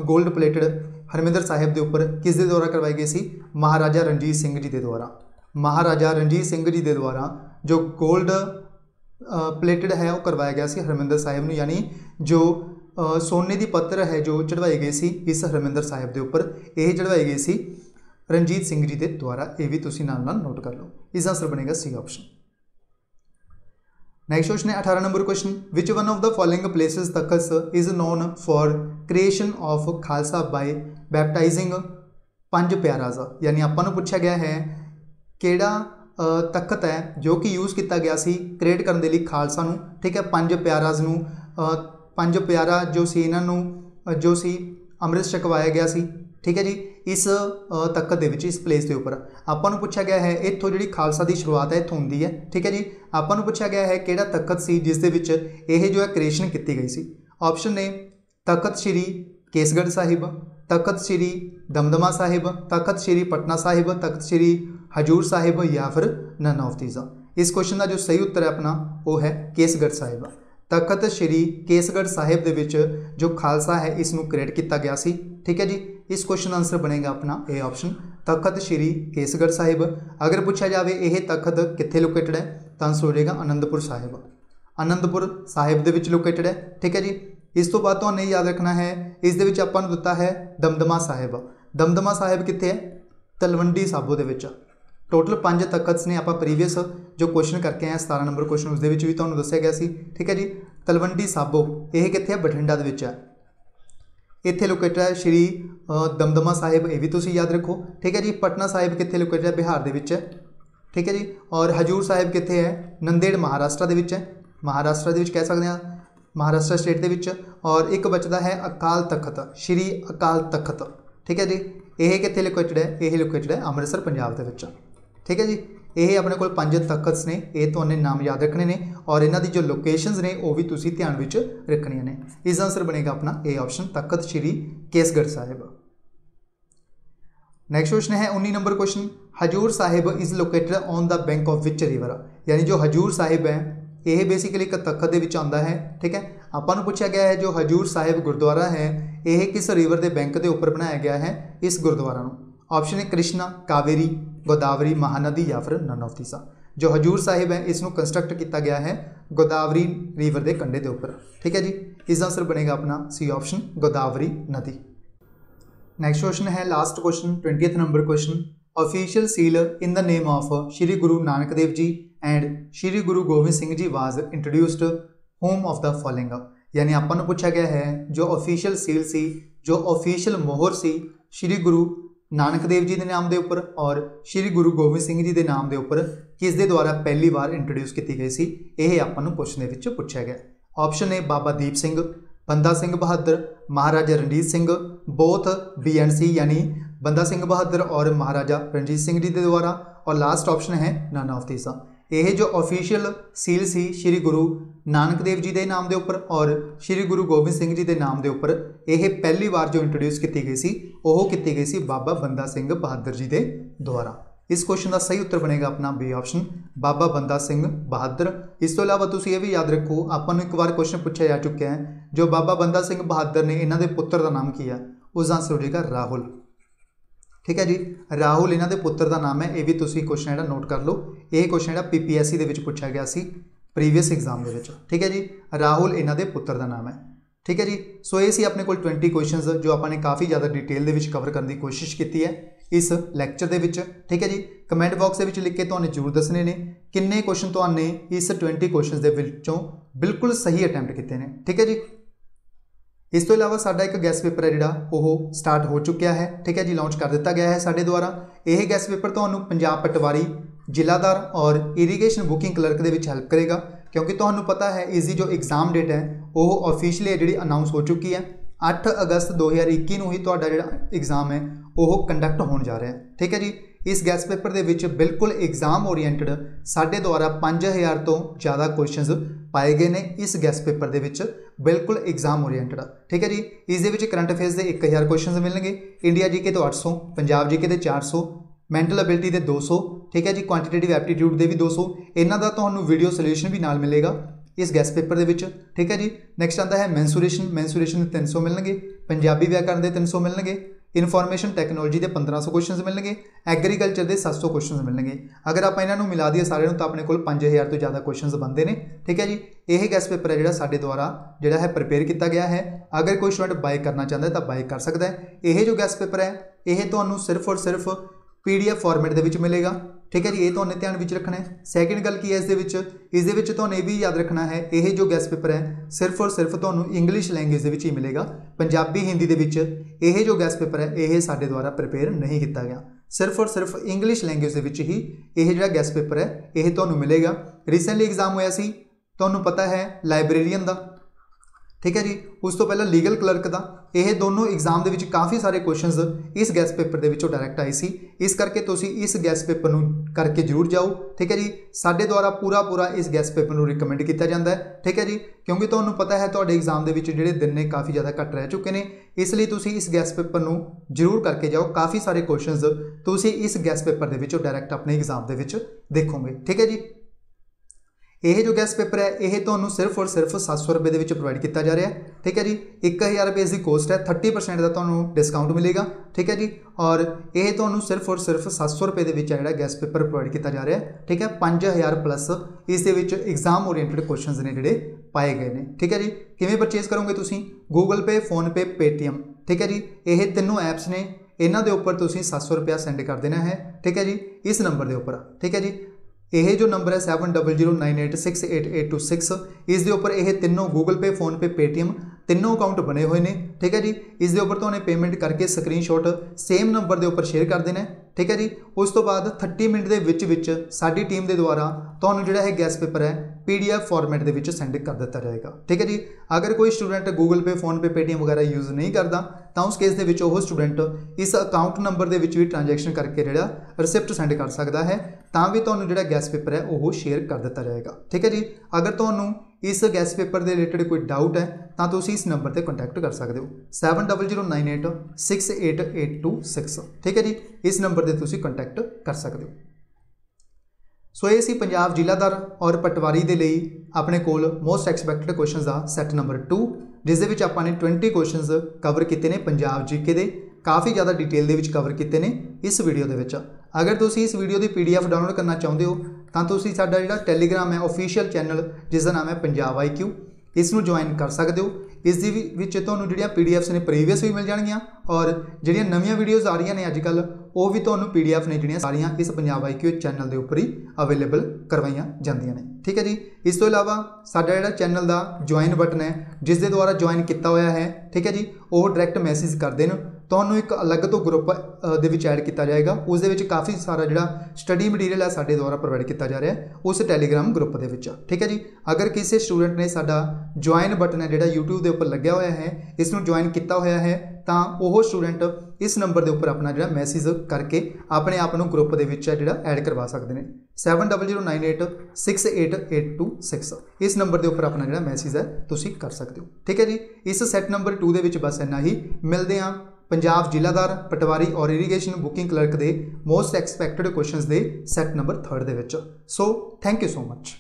골ਡ ਪਲੇਟਡ ਹਰਮਿੰਦਰ ਸਾਹਿਬ ਦੇ ਉੱਪਰ ਕਿਸ ਦੇ ਦੁਆਰਾ ਕਰਵਾਈ ਗਈ ਸੀ? ਮਹਾਰਾਜਾ ਰਣਜੀਤ ਸਿੰਘ ਜੀ ਦੇ ਦੁਆਰਾ। ਮਹਾਰਾਜਾ ਰਣਜੀਤ ਸਿੰਘ ਜੀ ਦੇ ਦੁਆਰਾ ਜੋ 골ਡ ਪਲੇਟਡ ਹੈ, ਉਹ ਕਰਵਾਇਆ ਗਿਆ ਸੀ ਹਰਮਿੰਦਰ ਸਾਹਿਬ ਨੂੰ, ਯਾਨੀ ਜੋ ਸੋਨੇ ਦੀ ਪੱਤਰ ਹੈ, ਜੋ ਚੜਵਾਈ ਗਈ ਸੀ ਇਸ ਹਰਮਿੰਦਰ ਸਾਹਿਬ ਦੇ ਉੱਪਰ, ਇਹ ਚੜਵਾਈ ਗਈ ਸੀ ਰਣਜੀਤ ਸਿੰਘ ਜੀ ਦੇ ਦੁਆਰਾ, ਇਹ ਵੀ ਤੁਸੀਂ ਨਾਲ ਨਾਲ ਨੋਟ ਕਰ ਲਓ। ਇਸ ਦਾ ਆਨਸਰ ਬਣੇਗਾ ਸੀ ਆਪਸ਼ਨ ਨੈਕਸਟ ਕੁਐਸਚਨ ਹੈ 18 number question which one of the following places Takht is known for creation of Khalsa by baptizing Panj Piaras ਯਾਨੀ ਆਪਾਂ ਨੂੰ ਪੁੱਛਿਆ ਗਿਆ ਹੈ ਕਿਹੜਾ ਤਖਤ ਹੈ ਜੋ ਕਿ ਯੂਜ਼ ਕੀਤਾ ਗਿਆ ਸੀ ਕ੍ਰੀਏਟ ਕਰਨ ਦੇ ਲਈ ਖਾਲਸਾ ਨੂੰ? ਠੀਕ ਹੈ, ਪੰਜ ਪਿਆਰਾਜ਼ ਨੂੰ ਪੰਜ ਪਿਆਰਾ ਜੋ ਸੀ ਇਹਨਾਂ ਨੂੰ ਜੋ ਸੀ ਅੰਮ੍ਰਿਤ ਛਕਵਾਇਆ ਗਿਆ ਸੀ। ਠੀਕ ਹੈ ਜੀ, ਇਸ ਤਖਤ ਦੇ ਵਿੱਚ, ਇਸ ਪਲੇਸ ਦੇ ਉੱਪਰ। ਆਪਾਂ ਨੂੰ ਪੁੱਛਿਆ ਗਿਆ ਹੈ, ਇੱਥੋਂ ਜਿਹੜੀ ਖਾਲਸਾ ਦੀ ਸ਼ੁਰੂਆਤ ਹੈ, ਇੱਥੋਂ ਹੁੰਦੀ ਹੈ। ਠੀਕ ਹੈ ਜੀ, ਆਪਾਂ ਨੂੰ ਪੁੱਛਿਆ ਗਿਆ ਹੈ ਕਿਹੜਾ ਤਖਤ ਸੀ ਜਿਸ ਦੇ ਵਿੱਚ ਇਹ ਜੋ ਹੈ ਕ੍ਰੀਏਸ਼ਨ ਕੀਤੀ ਗਈ ਸੀ? ਆਪਸ਼ਨ ਨੇ ਤਖਤ ਸ੍ਰੀ ਕੇਸਗੜ੍ਹ ਸਾਹਿਬ, ਤਖਤ ਸ੍ਰੀ ਦਮਦਮਾ ਸਾਹਿਬ, ਤਖਤ ਸ੍ਰੀ ਪਟਨਾ ਸਾਹਿਬ, ਤਖਤ ਸ੍ਰੀ ਹਜੂਰ ਸਾਹਿਬ ਜਾਂ ਫਿਰ ਨਨ ਆਫ ਥੀਸ ਇਸ ਕੁਐਸਚਨ ਦਾ ਜੋ ਸਹੀ ਉੱਤਰ ਹੈ ਆਪਣਾ, ਉਹ ਹੈ ਕੇਸਗੜ੍ਹ ਸਾਹਿਬ। ਤਖਤ ਸ੍ਰੀ ਕੇਸਗੜ੍ਹ ਸਾਹਿਬ ਦੇ ਵਿੱਚ ਜੋ ਖਾਲਸਾ ਹੈ ਇਸ ਨੂੰ ਕ੍ਰੀਏਟ ਕੀਤਾ ਗਿਆ ਸੀ। ਠੀਕ ਹੈ ਜੀ? ਇਸ ਕੁਐਸਚਨ ਦਾ ਆਨਸਰ ਬਣੇਗਾ ਆਪਣਾ ਏ ਆਪਸ਼ਨ ਤਖਤ ਸ੍ਰੀ ਕੇਸਗੜ੍ਹ ਸਾਹਿਬ। ਅਗਰ ਪੁੱਛਿਆ ਜਾਵੇ ਇਹ ਤਖਤ ਕਿੱਥੇ ਲੋਕੇਟਡ ਹੈ, ਤਾਂ ਆਨਸਰ ਹੋ ਜਾਏਗਾ ਅਨੰਦਪੁਰ ਸਾਹਿਬ। ਅਨੰਦਪੁਰ ਸਾਹਿਬ ਦੇ ਵਿੱਚ ਲੋਕੇਟਡ ਹੈ। ਠੀਕ ਹੈ ਜੀ? ਇਸ ਤੋਂ ਬਾਅਦ ਤੁਹਾਨੂੰ ਇਹ ਯਾਦ ਰੱਖਣਾ ਹੈ, ਇਸ ਦੇ ਵਿੱਚ ਆਪਾਂ ਨੂੰ ਦਿੱਤਾ ਹੈ ਦਮਦਮਾ ਸਾਹਿਬ। ਦਮਦਮਾ ਸਾਹਿਬ ਕਿੱਥੇ ਹੈ? ਤਲਵੰਡੀ ਸਾਬੋ ਦੇ ਵਿੱਚ। ਟੋਟਲ 5 ਤਖਤ ਨੇ ਆਪਾਂ ਪ੍ਰੀਵੀਅਸ ਜੋ ਕੁਐਸਚਨ ਕਰਕੇ ਆਏ 17 ਨੰਬਰ ਕੁਐਸਚਨ ਉਸ ਦੇ ਵਿੱਚ ਵੀ ਤੁਹਾਨੂੰ ਦੱਸਿਆ ਗਿਆ ਸੀ, ਠੀਕ ਹੈ ਜੀ? ਤਲਵੰਡੀ ਸਾਬੋ, ਇਹ ਕਿੱਥੇ ਹੈ ਬਠਿੰਡਾ ਦੇ ਵਿੱਚ ਹੈ ਇੱਥੇ ਲੋਕੇਟਡ ਹੈ ਸ਼੍ਰੀ ਦਮਦਮਾ ਸਾਹਿਬ, ਇਹ ਵੀ ਤੁਸੀਂ ਯਾਦ ਰੱਖੋ, ਠੀਕ ਹੈ ਜੀ? ਪਟਨਾ ਸਾਹਿਬ ਕਿੱਥੇ ਲੋਕੇਟਡ ਹੈ? ਬਿਹਾਰ ਦੇ ਵਿੱਚ ਹੈ ਠੀਕ ਹੈ ਜੀ? ਔਰ ਹਜੂਰ ਸਾਹਿਬ ਕਿੱਥੇ ਹੈ? ਨੰਦੇੜ, ਮਹਾਰਾਸ਼ਟਰ ਦੇ ਵਿੱਚ ਹੈ। ਮਹਾਰਾਸ਼ਟਰ ਦੇ ਵਿੱਚ ਕਹਿ ਸਕਦੇ ਹਾਂ, ਮਹਾਰਾਸ਼ਟਰ ਸਟੇਟ ਦੇ ਵਿੱਚ, ਔਰ ਇੱਕ ਬਚਦਾ ਹੈ ਅਕਾਲ ਤਖਤ, ਸ਼੍ਰੀ ਅਕਾਲ ਤਖਤ, ਠੀਕ ਹੈ ਜੀ? ਇਹ ਕਿੱਥੇ ਲੋਕੇਟਡ ਹੈ? ਇਹ ਲੋਕੇਟਡ ਹੈ ਅੰਮ੍ਰਿਤਸਰ, ਪੰਜਾਬ ਦੇ ਵਿੱਚ। ਠੀਕ ਹੈ ਜੀ? ਇਹ ਆਪਣੇ ਕੋਲ ਪੰਜ ਤਖ਼ਤਸ ਨੇ, ਇਹ ਤੁਹਾਨੂੰ ਨਾਮ ਯਾਦ ਰੱਖਣੇ ਨੇ ਔਰ ਇਹਨਾਂ ਦੀ ਜੋ ਲੋਕੇਸ਼ਨਸ ਨੇ, ਉਹ ਵੀ ਤੁਸੀਂ ਧਿਆਨ ਵਿੱਚ ਰੱਖਣੀਆਂ ਨੇ। ਇਸ ਦਾ ਆਨਸਰ ਬਣੇਗਾ ਆਪਣਾ ਇਹ option Takht Shri Keshgarh Sahib. Next question ਹੈ 19 number question Hazur Sahib is located on the bank of which river ਯਾਨੀ ਜੋ ਹਜੂਰ ਸਾਹਿਬ ਹੈ, ਇਹ ਬੇਸਿਕਲੀ ਇੱਕ ਤਖਤ ਦੇ ਵਿੱਚ ਆਉਂਦਾ ਹੈ, ਠੀਕ ਹੈ? ਆਪਾਂ ਨੂੰ ਪੁੱਛਿਆ ਗਿਆ ਹੈ ਜੋ ਹਜੂਰ ਸਾਹਿਬ ਗੁਰਦੁਆਰਾ ਹੈ, ਇਹ ਕਿਸ ਰਿਵਰ ਦੇ ਬੈਂਕ ਦੇ ਉੱਪਰ ਬਣਾਇਆ ਗਿਆ ਹੈ? ਇਸ ਗੁਰਦੁਆਰਾ ਨੂੰ। ਆਪਸ਼ਨ ਹੈ ਕ੍ਰਿਸ਼ਨਾ, ਕਾਵੇਰੀ, ਗੋਦਾਵਰੀ, ਮਹਾਨਦੀ ਜਾਂ ਫਿਰ ਨਨ ਆਫ ਥੀਸ ਜੋ ਹਜੂਰ ਸਾਹਿਬ ਹੈ ਇਸ ਨੂੰ ਕੰਸਟਰਕਟ ਕੀਤਾ ਗਿਆ ਹੈ ਗੋਦਾਵਰੀ ਰਿਵਰ ਦੇ ਕੰਢੇ ਦੇ ਉੱਪਰ। ਠੀਕ ਹੈ ਜੀ? ਇਸ ਦਾ ਆਨਸਰ ਬਣੇਗਾ ਆਪਣਾ ਸੀ ਆਪਸ਼ਨ ਗੋਦਾਵਰੀ ਨਦੀ। ਨੈਕਸਟ ਕੁਐਸਚਨ ਹੈ last question 20th number question official seal in the name of Shri Guru Nanak Dev ji and Shri Guru Gobind Singh ji was introduced whom of the following? ਯਾਨੀ ਆਪਾਂ ਨੂੰ ਪੁੱਛਿਆ ਗਿਆ ਹੈ, ਜੋ official ਸੀਲ ਸੀ, ਜੋ official ਮੋਹਰ ਸੀ, ਸ਼੍ਰੀ ਗੁਰੂ ਨਾਨਕ ਦੇਵ ਜੀ ਦੇ ਨਾਮ ਦੇ ਉੱਪਰ ਔਰ ਸ਼੍ਰੀ ਗੁਰੂ ਗੋਬਿੰਦ ਸਿੰਘ ਜੀ ਦੇ ਨਾਮ ਦੇ ਉੱਪਰ ਕਿਸ ਦੇ ਦੁਆਰਾ ਪਹਿਲੀ ਵਾਰ ਇੰਟਰੋਡਿਊਸ ਕੀਤੀ ਗਈ ਸੀ, ਇਹ ਆਪਾਂ ਨੂੰ ਪੁੱਛਣ ਦੇ ਵਿੱਚ ਪੁੱਛਿਆ ਗਿਆ। ਆਪਸ਼ਨ ਹੈ Baba Deep Singh, Banda Singh Bahadur, Maharaja Ranjit Singh both B and C ਯਾਨੀ ਬੰਦਾ ਸਿੰਘ ਬਹਾਦਰ ਔਰ ਮਹਾਰਾਜਾ ਰਣਜੀਤ ਸਿੰਘ ਜੀ ਦੇ ਦੁਆਰਾ, ਔਰ ਲਾਸਟ ਆਪਸ਼ਨ ਹੈ ਨਨ ਆਫ ਥੀਸ ਇਹ ਜੋ ਅਫੀਸ਼ੀਅਲ ਸੀਲ ਸੀ ਸ੍ਰੀ ਗੁਰੂ ਨਾਨਕ ਦੇਵ ਜੀ ਦੇ ਨਾਮ ਦੇ ਉੱਪਰ ਔਰ ਸ੍ਰੀ ਗੁਰੂ ਗੋਬਿੰਦ ਸਿੰਘ ਜੀ ਦੇ ਨਾਮ ਦੇ ਉੱਪਰ ਇਹ ਪਹਿਲੀ ਵਾਰ ਜੋ ਇੰਟਰੋਡਿਊਸ ਕੀਤੀ ਗਈ ਸੀ, ਉਹ ਕੀਤੀ ਗਈ ਸੀ ਬਾਬਾ ਬੰਦਾ ਸਿੰਘ ਬਹਾਦਰ ਜੀ ਦੇ ਦੁਆਰਾ। ਇਸ ਕੁਐਸਚਨ ਦਾ ਸਹੀ ਉੱਤਰ ਬਣੇਗਾ ਆਪਣਾ ਬੀ ਆਪਸ਼ਨ ਬਾਬਾ ਬੰਦਾ ਸਿੰਘ ਬਹਾਦਰ। ਇਸ ਤੋਂ ਇਲਾਵਾ ਤੁਸੀਂ ਇਹ ਵੀ ਯਾਦ ਰੱਖੋ, ਆਪਾਂ ਨੂੰ ਇੱਕ ਵਾਰ ਕੁਐਸਚਨ ਪੁੱਛਿਆ ਜਾ ਚੁੱਕਿਆ ਹੈ, ਜੋ ਬਾਬਾ ਬੰਦਾ ਸਿੰਘ ਬਹਾਦਰ ਨੇ ਇਹਨਾਂ ਦੇ ਪੁੱਤਰ ਦਾ ਨਾਮ ਕੀ ਹੈ? ਉਸ ਦਾ ਆਨਸਰ ਹੋ ਜਾਏਗਾ ਰਾਹੁਲ। ਠੀਕ ਹੈ ਜੀ? ਰਾਹੁਲ, ਇਹਨਾਂ ਦੇ ਪੁੱਤਰ ਦਾ ਨਾਮ ਹੈ, ਇਹ ਵੀ ਤੁਸੀਂ ਕੁਐਸਚਨ ਜਿਹੜਾ ਨੋਟ ਕਰ ਲਓ। ਇਹ ਕੁਐਸਚਨ ਜਿਹੜਾ ਪੀਪੀਐਸਸੀ ਦੇ ਵਿੱਚ ਪੁੱਛਿਆ ਗਿਆ ਸੀ ਪ੍ਰੀਵੀਅਸ ਐਗਜ਼ਾਮ ਦੇ ਵਿੱਚ। ਠੀਕ ਹੈ ਜੀ? ਰਾਹੁਲ, ਇਹਨਾਂ ਦੇ ਪੁੱਤਰ ਦਾ ਨਾਮ ਹੈ। ਠੀਕ ਹੈ ਜੀ? ਸੋ ਇਹ ਸੀ ਆਪਣੇ ਕੋਲ 20 ਕੁਐਸਚਨਸ ਜੋ ਆਪਾਂ ਨੇ ਕਾਫੀ ਜ਼ਿਆਦਾ ਡਿਟੇਲ ਦੇ ਵਿੱਚ ਕਵਰ ਕਰਨ ਦੀ ਕੋਸ਼ਿਸ਼ ਕੀਤੀ ਹੈ ਇਸ ਲੈਕਚਰ ਦੇ ਵਿੱਚ। ਠੀਕ ਹੈ ਜੀ? ਕਮੈਂਟ ਬਾਕਸ ਦੇ ਵਿੱਚ ਲਿਖ ਕੇ ਤੁਹਾਨੂੰ ਜਰੂਰ ਦੱਸਣੇ ਨੇ ਕਿੰਨੇ ਕੁਐਸਚਨ ਤੁਹਾਨੂੰ ਇਸ 20 ਕੁਐਸਚਨਸ ਦੇ ਵਿੱਚੋਂ ਬਿਲਕੁਲ ਸਹੀ ਅਟੈਂਪਟ ਕੀਤੇ ਨੇ। ਠੀਕ ਹੈ ਜੀ? ਇਸ ਤੋਂ ਇਲਾਵਾ ਸਾਡਾ ਇੱਕ ਗੈਸ ਪੇਪਰ ਹੈ ਜਿਹੜਾ, ਉਹ ਸਟਾਰਟ ਹੋ ਚੁੱਕਿਆ ਹੈ। ਠੀਕ ਹੈ ਜੀ ਲਾਂਚ ਕਰ ਦਿੱਤਾ ਗਿਆ ਹੈ ਸਾਡੇ ਦੁਆਰਾ। ਇਹ ਗੈਸ ਪੇਪਰ ਤੁਹਾਨੂੰ ਪੰਜਾਬ ਪਟਵਾਰੀ ਜ਼ਿਲ੍ਹਾਦਾਰ ਔਰ ਇਰੀਗੇਸ਼ਨ ਬੁਕਿੰਗ ਕਲਰਕ ਦੇ ਵਿੱਚ ਹੈਲਪ ਕਰੇਗਾ। ਕਿਉਂਕਿ ਤੁਹਾਨੂੰ ਪਤਾ ਹੈ, ਇਸ ਦੀ ਜੋ ਐਗਜ਼ਾਮ ਡੇਟ ਹੈ, ਉਹ ਅਫੀਸ਼ੀਅਲੀ ਜਿਹੜੀ ਅਨਾਉਂਸ ਹੋ ਚੁੱਕੀ ਹੈ। 8 ਅਗਸਤ 2021 ਨੂੰ ਹੀ ਤੁਹਾਡਾ ਜਿਹੜਾ ਐਗਜ਼ਾਮ ਹੈ, ਉਹ ਕੰਡਕਟ ਹੋਣ ਜਾ ਰਿਹਾ ਹੈ। ਠੀਕ ਹੈ ਜੀ ਇਸ ਗੈਸ ਪੇਪਰ ਦੇ ਵਿੱਚ ਬਿਲਕੁਲ ਐਗਜ਼ਾਮ ਓਰੀਐਂਟਡ ਸਾਡੇ ਦੁਆਰਾ 5000 ਤੋਂ ਜ਼ਿਆਦਾ ਕੁਐਸਚਨਸ ਪਾਏ ਗਏ ਨੇ ਇਸ ਗੈਸ ਪੇਪਰ ਦੇ ਵਿੱਚ, ਬਿਲਕੁਲ ਐਗਜ਼ਾਮ ਓਰੀਐਂਟਡ ਠੀਕ ਹੈ ਜੀ? ਇਸ ਦੇ ਵਿੱਚ ਕਰੰਟ ਅਫੇਅਰਸ ਦੇ 1000 ਕੁਐਸਚਨਸ ਮਿਲਣਗੇ ਇੰਡੀਆ ਜੀਕੇ ਤੋਂ 800 ਪੰਜਾਬ ਜੀਕੇ ਦੇ 400 ਮੈਂਟਲ ਅਬਿਲਿਟੀ ਦੇ 200 ਠੀਕ ਹੈ ਜੀ? ਕੁਆਂਟੀਟੇਟਿਵ ਐਪਟੀਟਿਊਡ ਦੇ ਵੀ 200 ਇਹਨਾਂ ਦਾ ਤੁਹਾਨੂੰ ਵੀਡੀਓ ਸੋਲੂਸ਼ਨ ਵੀ ਨਾਲ ਮਿਲੇਗਾ ਇਸ ਗੈਸ ਪੇਪਰ ਦੇ ਵਿੱਚ, ਠੀਕ ਹੈ ਜੀ? ਨੈਕਸਟ ਆਉਂਦਾ ਹੈ ਮੈਂਸੂਰੇਸ਼ਨ ਮੈਂਸੂਰੇਸ਼ਨ ਦੇ 300 ਮਿਲਣਗੇ, ਪੰਜਾਬੀ ਵਿਆਕਰਨ ਦੇ 300 ਮਿਲਣਗੇ ਇਨਫੋਰਮੇਸ਼ਨ ਟੈਕਨੋਲੋਜੀ ਦੇ 1500 ਕੁਐਸਚਨਸ ਮਿਲਣਗੇ, ਐਗਰੀਕਲਚਰ ਦੇ 700 ਕੁਐਸਚਨਸ ਮਿਲਣਗੇ। ਅਗਰ ਆਪਾਂ ਇਹਨਾਂ ਨੂੰ ਮਿਲਾ ਦਈਏ ਸਾਰਿਆਂ ਨੂੰ ਤਾਂ ਆਪਣੇ ਕੋਲ 5000 ਤੋਂ ਜ਼ਿਆਦਾ ਕੁਐਸਚਨਸ ਬਣਦੇ ਨੇ, ਠੀਕ ਹੈ ਜੀ? ਇਹ ਗੈਸ ਪੇਪਰ ਹੈ ਜਿਹੜਾ ਸਾਡੇ ਦੁਆਰਾ, ਜਿਹੜਾ ਹੈ ਪ੍ਰਪੇਅਰ ਕੀਤਾ ਗਿਆ ਹੈ। ਅਗਰ ਕੋਈ ਸਟੂਡੈਂਟ ਬਾਈ ਕਰਨਾ ਚਾਹੁੰਦਾ ਹੈ ਤਾਂ ਬਾਈ ਕਰ ਸਕਦਾ ਹੈ। ਇਹ ਜੋ ਗੈਸ ਪੇਪਰ ਹੈ, ਇਹ ਤੁਹਾਨੂੰ ਸਿਰਫ ਔਰ ਸਿਰਫ ਪੀਡੀਐਫ ਫਾਰਮੈਟ ਦੇ ਵਿੱਚ ਮਿਲੇਗਾ। ਠੀਕ ਹੈ ਜੀ, ਇਹ ਤੁਹਾਨੂੰ ਧਿਆਨ ਵਿੱਚ ਰੱਖਣਾ ਹੈ। ਸੈਕਿੰਡ ਗੱਲ ਕੀ ਹੈ ਇਸ ਦੇ ਵਿੱਚ? ਇਸ ਦੇ ਵਿੱਚ ਤੁਹਾਨੂੰ ਇਹ ਵੀ ਯਾਦ ਰੱਖਣਾ ਹੈ, ਇਹ ਜੋ ਗੈਸ ਪੇਪਰ ਹੈ, ਸਿਰਫ ਔਰ ਸਿਰਫ ਤੁਹਾਨੂੰ ਇੰਗਲਿਸ਼ ਲੈਂਗੁਏਜ ਦੇ ਵਿੱਚ ਹੀ ਮਿਲੇਗਾ। ਪੰਜਾਬੀ, ਹਿੰਦੀ ਦੇ ਵਿੱਚ ਇਹ ਜੋ ਗੈਸ ਪੇਪਰ ਹੈ, ਇਹ ਸਾਡੇ ਦੁਆਰਾ ਪ੍ਰਪੇਅਰ ਨਹੀਂ ਕੀਤਾ ਗਿਆ। ਸਿਰਫ ਔਰ ਸਿਰਫ ਇੰਗਲਿਸ਼ ਲੈਂਗੁਏਜ ਦੇ ਵਿੱਚ ਹੀ ਇਹ ਜਿਹੜਾ ਗੈਸ ਪੇਪਰ ਹੈ, ਇਹ ਤੁਹਾਨੂੰ ਮਿਲੇਗਾ। ਰੀਸੈਂਟਲੀ ਐਗਜ਼ਾਮ ਹੋਇਆ ਸੀ, ਤੁਹਾਨੂੰ ਪਤਾ ਹੈ ਲਾਇਬ੍ਰੇਰੀਅਨ ਦਾ। ਠੀਕ ਹੈ ਜੀ? ਉਸ ਤੋਂ ਪਹਿਲਾਂ ਲੀਗਲ ਕਲਰਕ ਦਾ, ਇਹ ਦੋਨੋਂ ਐਗਜ਼ਾਮ ਦੇ ਵਿੱਚ ਕਾਫੀ ਸਾਰੇ ਕੁਐਸਚਨਸ ਇਸ ਗੈਸ ਪੇਪਰ ਦੇ ਵਿੱਚੋਂ ਡਾਇਰੈਕਟ ਆਏ ਸੀ। ਇਸ ਕਰਕੇ ਤੁਸੀਂ ਇਸ ਗੈਸ ਪੇਪਰ ਨੂੰ ਕਰਕੇ ਜ਼ਰੂਰ ਜਾਓ, ਠੀਕ ਹੈ ਜੀ? ਸਾਡੇ ਦੁਆਰਾ ਪੂਰਾ ਪੂਰਾ ਇਸ ਗੈਸ ਪੇਪਰ ਨੂੰ ਰეკਮੈਂਡ ਕੀਤਾ ਜਾਂਦਾ ਹੈ, ਠੀਕ ਹੈ ਜੀ? ਕਿਉਂਕਿ ਤੁਹਾਨੂੰ ਪਤਾ ਹੈ ਤੁਹਾਡੇ ਐਗਜ਼ਾਮ ਦੇ ਵਿੱਚ ਜਿਹੜੇ ਦਿਨ ਨੇ ਕਾਫੀ ਜ਼ਿਆਦਾ ਘੱਟ ਰਹਿ ਚੁੱਕੇ ਨੇ, ਇਸ ਲਈ ਤੁਸੀਂ ਇਸ ਗੈਸ ਪੇਪਰ ਨੂੰ ਜ਼ਰੂਰ ਕਰਕੇ ਜਾਓ। ਕਾਫੀ ਸਾਰੇ ਕੁਐਸਚਨਸ ਤੁਸੀਂ ਇਸ ਗੈਸ ਪੇਪਰ ਦੇ ਵਿੱਚੋਂ ਡਾਇਰੈਕਟ ਆਪਣੇ ਐਗਜ਼ਾਮ ਦੇ ਵਿੱਚ ਦੇਖੋਗੇ, ਠੀਕ ਹੈ ਜੀ? ਇਹ ਜੋ ਗੈਸ ਪੇਪਰ ਹੈ, ਇਹ ਤੁਹਾਨੂੰ ਸਿਰਫ ਔਰ ਸਿਰਫ 700 ਰੁਪਏ ਦੇ ਵਿੱਚ ਪ੍ਰੋਵਾਈਡ ਕੀਤਾ ਜਾ ਰਿਹਾ ਹੈ, ਠੀਕ ਹੈ ਜੀ? 1000 ਰੁਪਏ ਇਸ ਦੀ ਕੋਸਟ ਹੈ 30% ਦਾ ਤੁਹਾਨੂੰ ਡਿਸਕਾਊਂਟ ਮਿਲੇਗਾ, ਠੀਕ ਹੈ ਜੀ? ਔਰ ਇਹ ਤੁਹਾਨੂੰ ਸਿਰਫ ਔਰ ਸਿਰਫ 700 ਰੁਪਏ ਦੇ ਵਿੱਚ ਜਿਹੜਾ ਗੈਸ ਪੇਪਰ ਪ੍ਰੋਵਾਈਡ ਕੀਤਾ ਜਾ ਰਿਹਾ ਹੈ, ਠੀਕ ਹੈ? 5000 ਪਲੱਸ ਇਸ ਦੇ ਵਿੱਚ ਐਗਜ਼ਾਮ ਓਰੀਐਂਟਡ ਕੁਐਸਚਨਸ ਨੇ ਜਿਹੜੇ ਪਾਏ ਗਏ ਨੇ, ਠੀਕ ਹੈ ਜੀ? ਕਿਵੇਂ ਪਰਚੇਸ ਕਰੋਗੇ ਤੁਸੀਂ? Google Pay PhonePe Paytm, ਠੀਕ ਹੈ ਜੀ? ਇਹ ਤਿੰਨੋਂ ਐਪਸ ਨੇ, ਇਹਨਾਂ ਦੇ ਉੱਪਰ ਤੁਸੀਂ 700 ਰੁਪਿਆ ਸੈਂਡ ਕਰ ਦੇਣਾ ਹੈ, ਠੀਕ ਹੈ ਜੀ? ਇਸ ਨੰਬਰ ਦੇ ਉੱਪਰ, ਠੀਕ ਹੈ ਜੀ? ਇਹ ਜੋ ਨੰਬਰ ਹੈ 7009868826 ਇਸ ਦੇ ਉੱਪਰ ਇਹ ਤਿੰਨੋਂ Google Pay ਪੇ Paytm ਤਿੰਨੋਂ ਅਕਾਊਂਟ ਬਣੇ ਹੋਏ ਨੇ, ਠੀਕ ਹੈ ਜੀ? ਇਸ ਦੇ ਉੱਪਰ ਤੁਹਾਨੂੰ ਪੇਮੈਂਟ ਕਰਕੇ ਸਕਰੀਨਸ਼ਾਟ ਸੇਮ ਨੰਬਰ ਦੇ ਉੱਪਰ ਸ਼ੇਅਰ ਕਰ ਦੇਣਾ ਠੀਕ ਹੈ ਜੀ? ਉਸ ਤੋਂ ਬਾਅਦ 30 ਮਿੰਟ ਦੇ ਵਿੱਚ ਵਿੱਚ ਸਾਡੀ ਟੀਮ ਦੇ ਦੁਆਰਾ ਤੁਹਾਨੂੰ ਜਿਹੜਾ ਇਹ ਗੈਸ ਪੇਪਰ ਹੈ ਪੀਡੀਐਫ ਫਾਰਮੈਟ ਦੇ ਵਿੱਚ ਸੈਂਡ ਕਰ ਦਿੱਤਾ ਜਾਏਗਾ। ਠੀਕ ਹੈ ਜੀ? ਅਗਰ ਕੋਈ student Google Pay PhonePe Paytm ਵਗੈਰਾ ਯੂਜ਼ ਨਹੀਂ ਕਰਦਾ, ਤਾਂ ਉਸ ਕੇਸ ਦੇ ਵਿੱਚ ਉਹ ਸਟੂਡੈਂਟ ਇਸ ਅਕਾਊਂਟ ਨੰਬਰ ਦੇ ਵਿੱਚ ਵੀ ਟ੍ਰਾਂਜੈਕਸ਼ਨ ਕਰਕੇ ਜਿਹੜਾ ਰਿਸਿਪਟ ਸੈਂਡ ਕਰ ਸਕਦਾ ਹੈ, ਤਾਂ ਵੀ ਤੁਹਾਨੂੰ ਜਿਹੜਾ ਗੈਸ ਪੇਪਰ ਹੈ, ਉਹ ਸ਼ੇਅਰ ਕਰ ਦਿੱਤਾ ਜਾਏਗਾ। ਠੀਕ ਹੈ ਜੀ? ਅਗਰ ਤੁਹਾਨੂੰ ਇਸ ਗੈਸ ਪੇਪਰ ਦੇ ਰਿਲੇਟਡ ਕੋਈ ਡਾਊਟ ਹੈ, ਤਾਂ ਤੁਸੀਂ ਇਸ ਨੰਬਰ ਤੇ ਕੰਟੈਕਟ ਕਰ ਸਕਦੇ ਹੋ। 7098686826 ਠੀਕ ਹੈ ਜੀ? ਇਸ ਨੰਬਰ ਤੇ ਤੁਸੀਂ ਕੰਟੈਕਟ ਕਰ ਸਕਦੇ ਹੋ। ਸੋ ਇਹ ਸੀ ਪੰਜਾਬ ਜ਼ਿਲ੍ਹਾਦਾਰ ਔਰ ਪਟਵਾਰੀ ਦੇ ਲਈ ਆਪਣੇ ਕੋਲ ਮੋਸਟ ਐਕਸਪੈਕਟਡ ਕੁਐਸਚਨਸ ਦਾ ਸੈੱਟ ਨੰਬਰ 2 ਜਿਸ ਦੇ ਵਿੱਚ ਆਪਾਂ ਨੇ 20 ਕੁਐਸਚਨਸ ਕਵਰ ਕੀਤੇ ਨੇ ਪੰਜਾਬ ਜੀਕੇ ਦੇ, ਕਾਫੀ ਜ਼ਿਆਦਾ ਡਿਟੇਲ ਦੇ ਵਿੱਚ ਕਵਰ ਕੀਤੇ ਨੇ ਇਸ ਵੀਡੀਓ ਦੇ ਵਿੱਚ। ਅਗਰ ਤੁਸੀਂ ਇਸ ਵੀਡੀਓ ਦੀ ਪੀਡੀਐਫ ਡਾਊਨਲੋਡ ਕਰਨਾ ਚਾਹੁੰਦੇ ਹੋ, ਤਾਂ ਤੁਸੀਂ ਸਾਡਾ ਜਿਹੜਾ ਟੈਲੀਗ੍ਰਾਮ ਹੈ ਅਫੀਸ਼ੀਅਲ ਚੈਨਲ ਜਿਸ ਦਾ ਨਾਮ ਹੈ ਪੰਜਾਬ ਆਈਕਿਊ ਇਸ ਨੂੰ ਜੁਆਇਨ ਕਰ ਸਕਦੇ ਹੋ। ਇਸ ਦੀ ਵਿੱਚ ਤੁਹਾਨੂੰ ਜਿਹੜੀਆਂ ਪੀਡੀਐਫਸ ਨੇ ਪ੍ਰੀਵੀਅਸ ਵੀ ਮਿਲ ਜਾਣਗੀਆਂ ਔਰ ਜਿਹੜੀਆਂ ਨਵੀਆਂ ਵੀਡੀਓਜ਼ ਆ ਰਹੀਆਂ ਨੇ ਅੱਜ ਕੱਲ ਉਹ ਵੀ ਤੁਹਾਨੂੰ ਪੀਡੀਐਫ ਨੇ ਜਿਹੜੀਆਂ ਸਾਰੀਆਂ ਇਸ ਪੰਜਾਬ ਆਈਕਿਊ ਚੈਨਲ ਦੇ ਉੱਪਰ ਹੀ ਅਵੇਲੇਬਲ ਕਰਵਾਈਆਂ ਜਾਂਦੀਆਂ ਨੇ। ਠੀਕ ਹੈ ਜੀ? ਇਸ ਤੋਂ ਇਲਾਵਾ ਸਾਡਾ ਜਿਹੜਾ ਚੈਨਲ ਦਾ ਜੁਆਇਨ ਬਟਨ ਹੈ, ਜਿਸ ਦੇ ਦੁਆਰਾ ਜੁਆਇਨ ਕੀਤਾ ਹੋਇਆ ਹੈ, ਠੀਕ ਹੈ ਜੀ? ਉਹ ਡਾਇਰੈਕਟ ਮੈਸੇਜ ਕਰਦੇ ਨੇ। ਤੁਹਾਨੂੰ ਇੱਕ ਅਲੱਗ ਤੋਂ ਗਰੁੱਪ ਦੇ ਵਿੱਚ ਐਡ ਕੀਤਾ ਜਾਏਗਾ। ਉਸ ਦੇ ਵਿੱਚ ਕਾਫੀ ਸਾਰਾ ਜਿਹੜਾ ਸਟੱਡੀ ਮਟੀਰੀਅਲ ਹੈ ਸਾਡੇ ਦੁਆਰਾ ਪ੍ਰੋਵਾਈਡ ਕੀਤਾ ਜਾ ਰਿਹਾ ਹੈ। ਉਸ ਟੈਲੀਗ੍ਰਾਮ ਗਰੁੱਪ ਦੇ ਵਿੱਚ। ਠੀਕ ਹੈ ਜੀ? ਅਗਰ ਕਿਸੇ ਸਟੂਡੈਂਟ ਨੇ ਸਾਡਾ ਜੁਆਇਨ ਬਟਨ ਹੈ, ਜਿਹੜਾ YouTube ਦੇ ਉੱਪਰ ਲੱਗਿਆ ਹੋਇਆ ਹੈ ਇਸ ਨੂੰ ਜੁਆਇਨ ਕੀਤਾ ਹੋਇਆ ਹੈ, ਤਾਂ ਉਹ ਸਟੂਡੈਂਟ ਇਸ ਨੰਬਰ ਦੇ ਉੱਪਰ ਆਪਣਾ ਜਿਹੜਾ ਮੈਸੇਜ ਕਰਕੇ ਆਪਣੇ ਆਪ ਨੂੰ ਗਰੁੱਪ ਦੇ ਵਿੱਚ ਜਿਹੜਾ ਐਡ ਕਰਵਾ ਸਕਦੇ ਨੇ। 70986886 ਇਸ ਨੰਬਰ ਦੇ ਉੱਪਰ ਆਪਣਾ ਜਿਹੜਾ ਮੈਸੇਜ ਹੈ, ਤੁਸੀਂ ਕਰ ਸਕਦੇ ਹੋ। ਠੀਕ ਹੈ ਜੀ? ਇਸ ਸੈੱਟ ਨੰਬਰ 2 ਦੇ ਵਿੱਚ ਬਸ ਇੰਨਾ ਹੀ। ਮਿਲਦੇ ਹਾਂ ਪੰਜਾਬ ਜ਼ਿਲ੍ਹਾਦਾਰ ਪਟਵਾਰੀ ਔਰ ਇਰੀਗੇਸ਼ਨ ਬੁਕਿੰਗ ਕਲਰਕ ਦੇ ਮੋਸਟ ਐਕਸਪੈਕਟਡ ਕੁਐਸਚਨਸ ਦੇ ਸੈੱਟ ਨੰਬਰ 3 ਦੇ ਵਿੱਚ। So thank you so much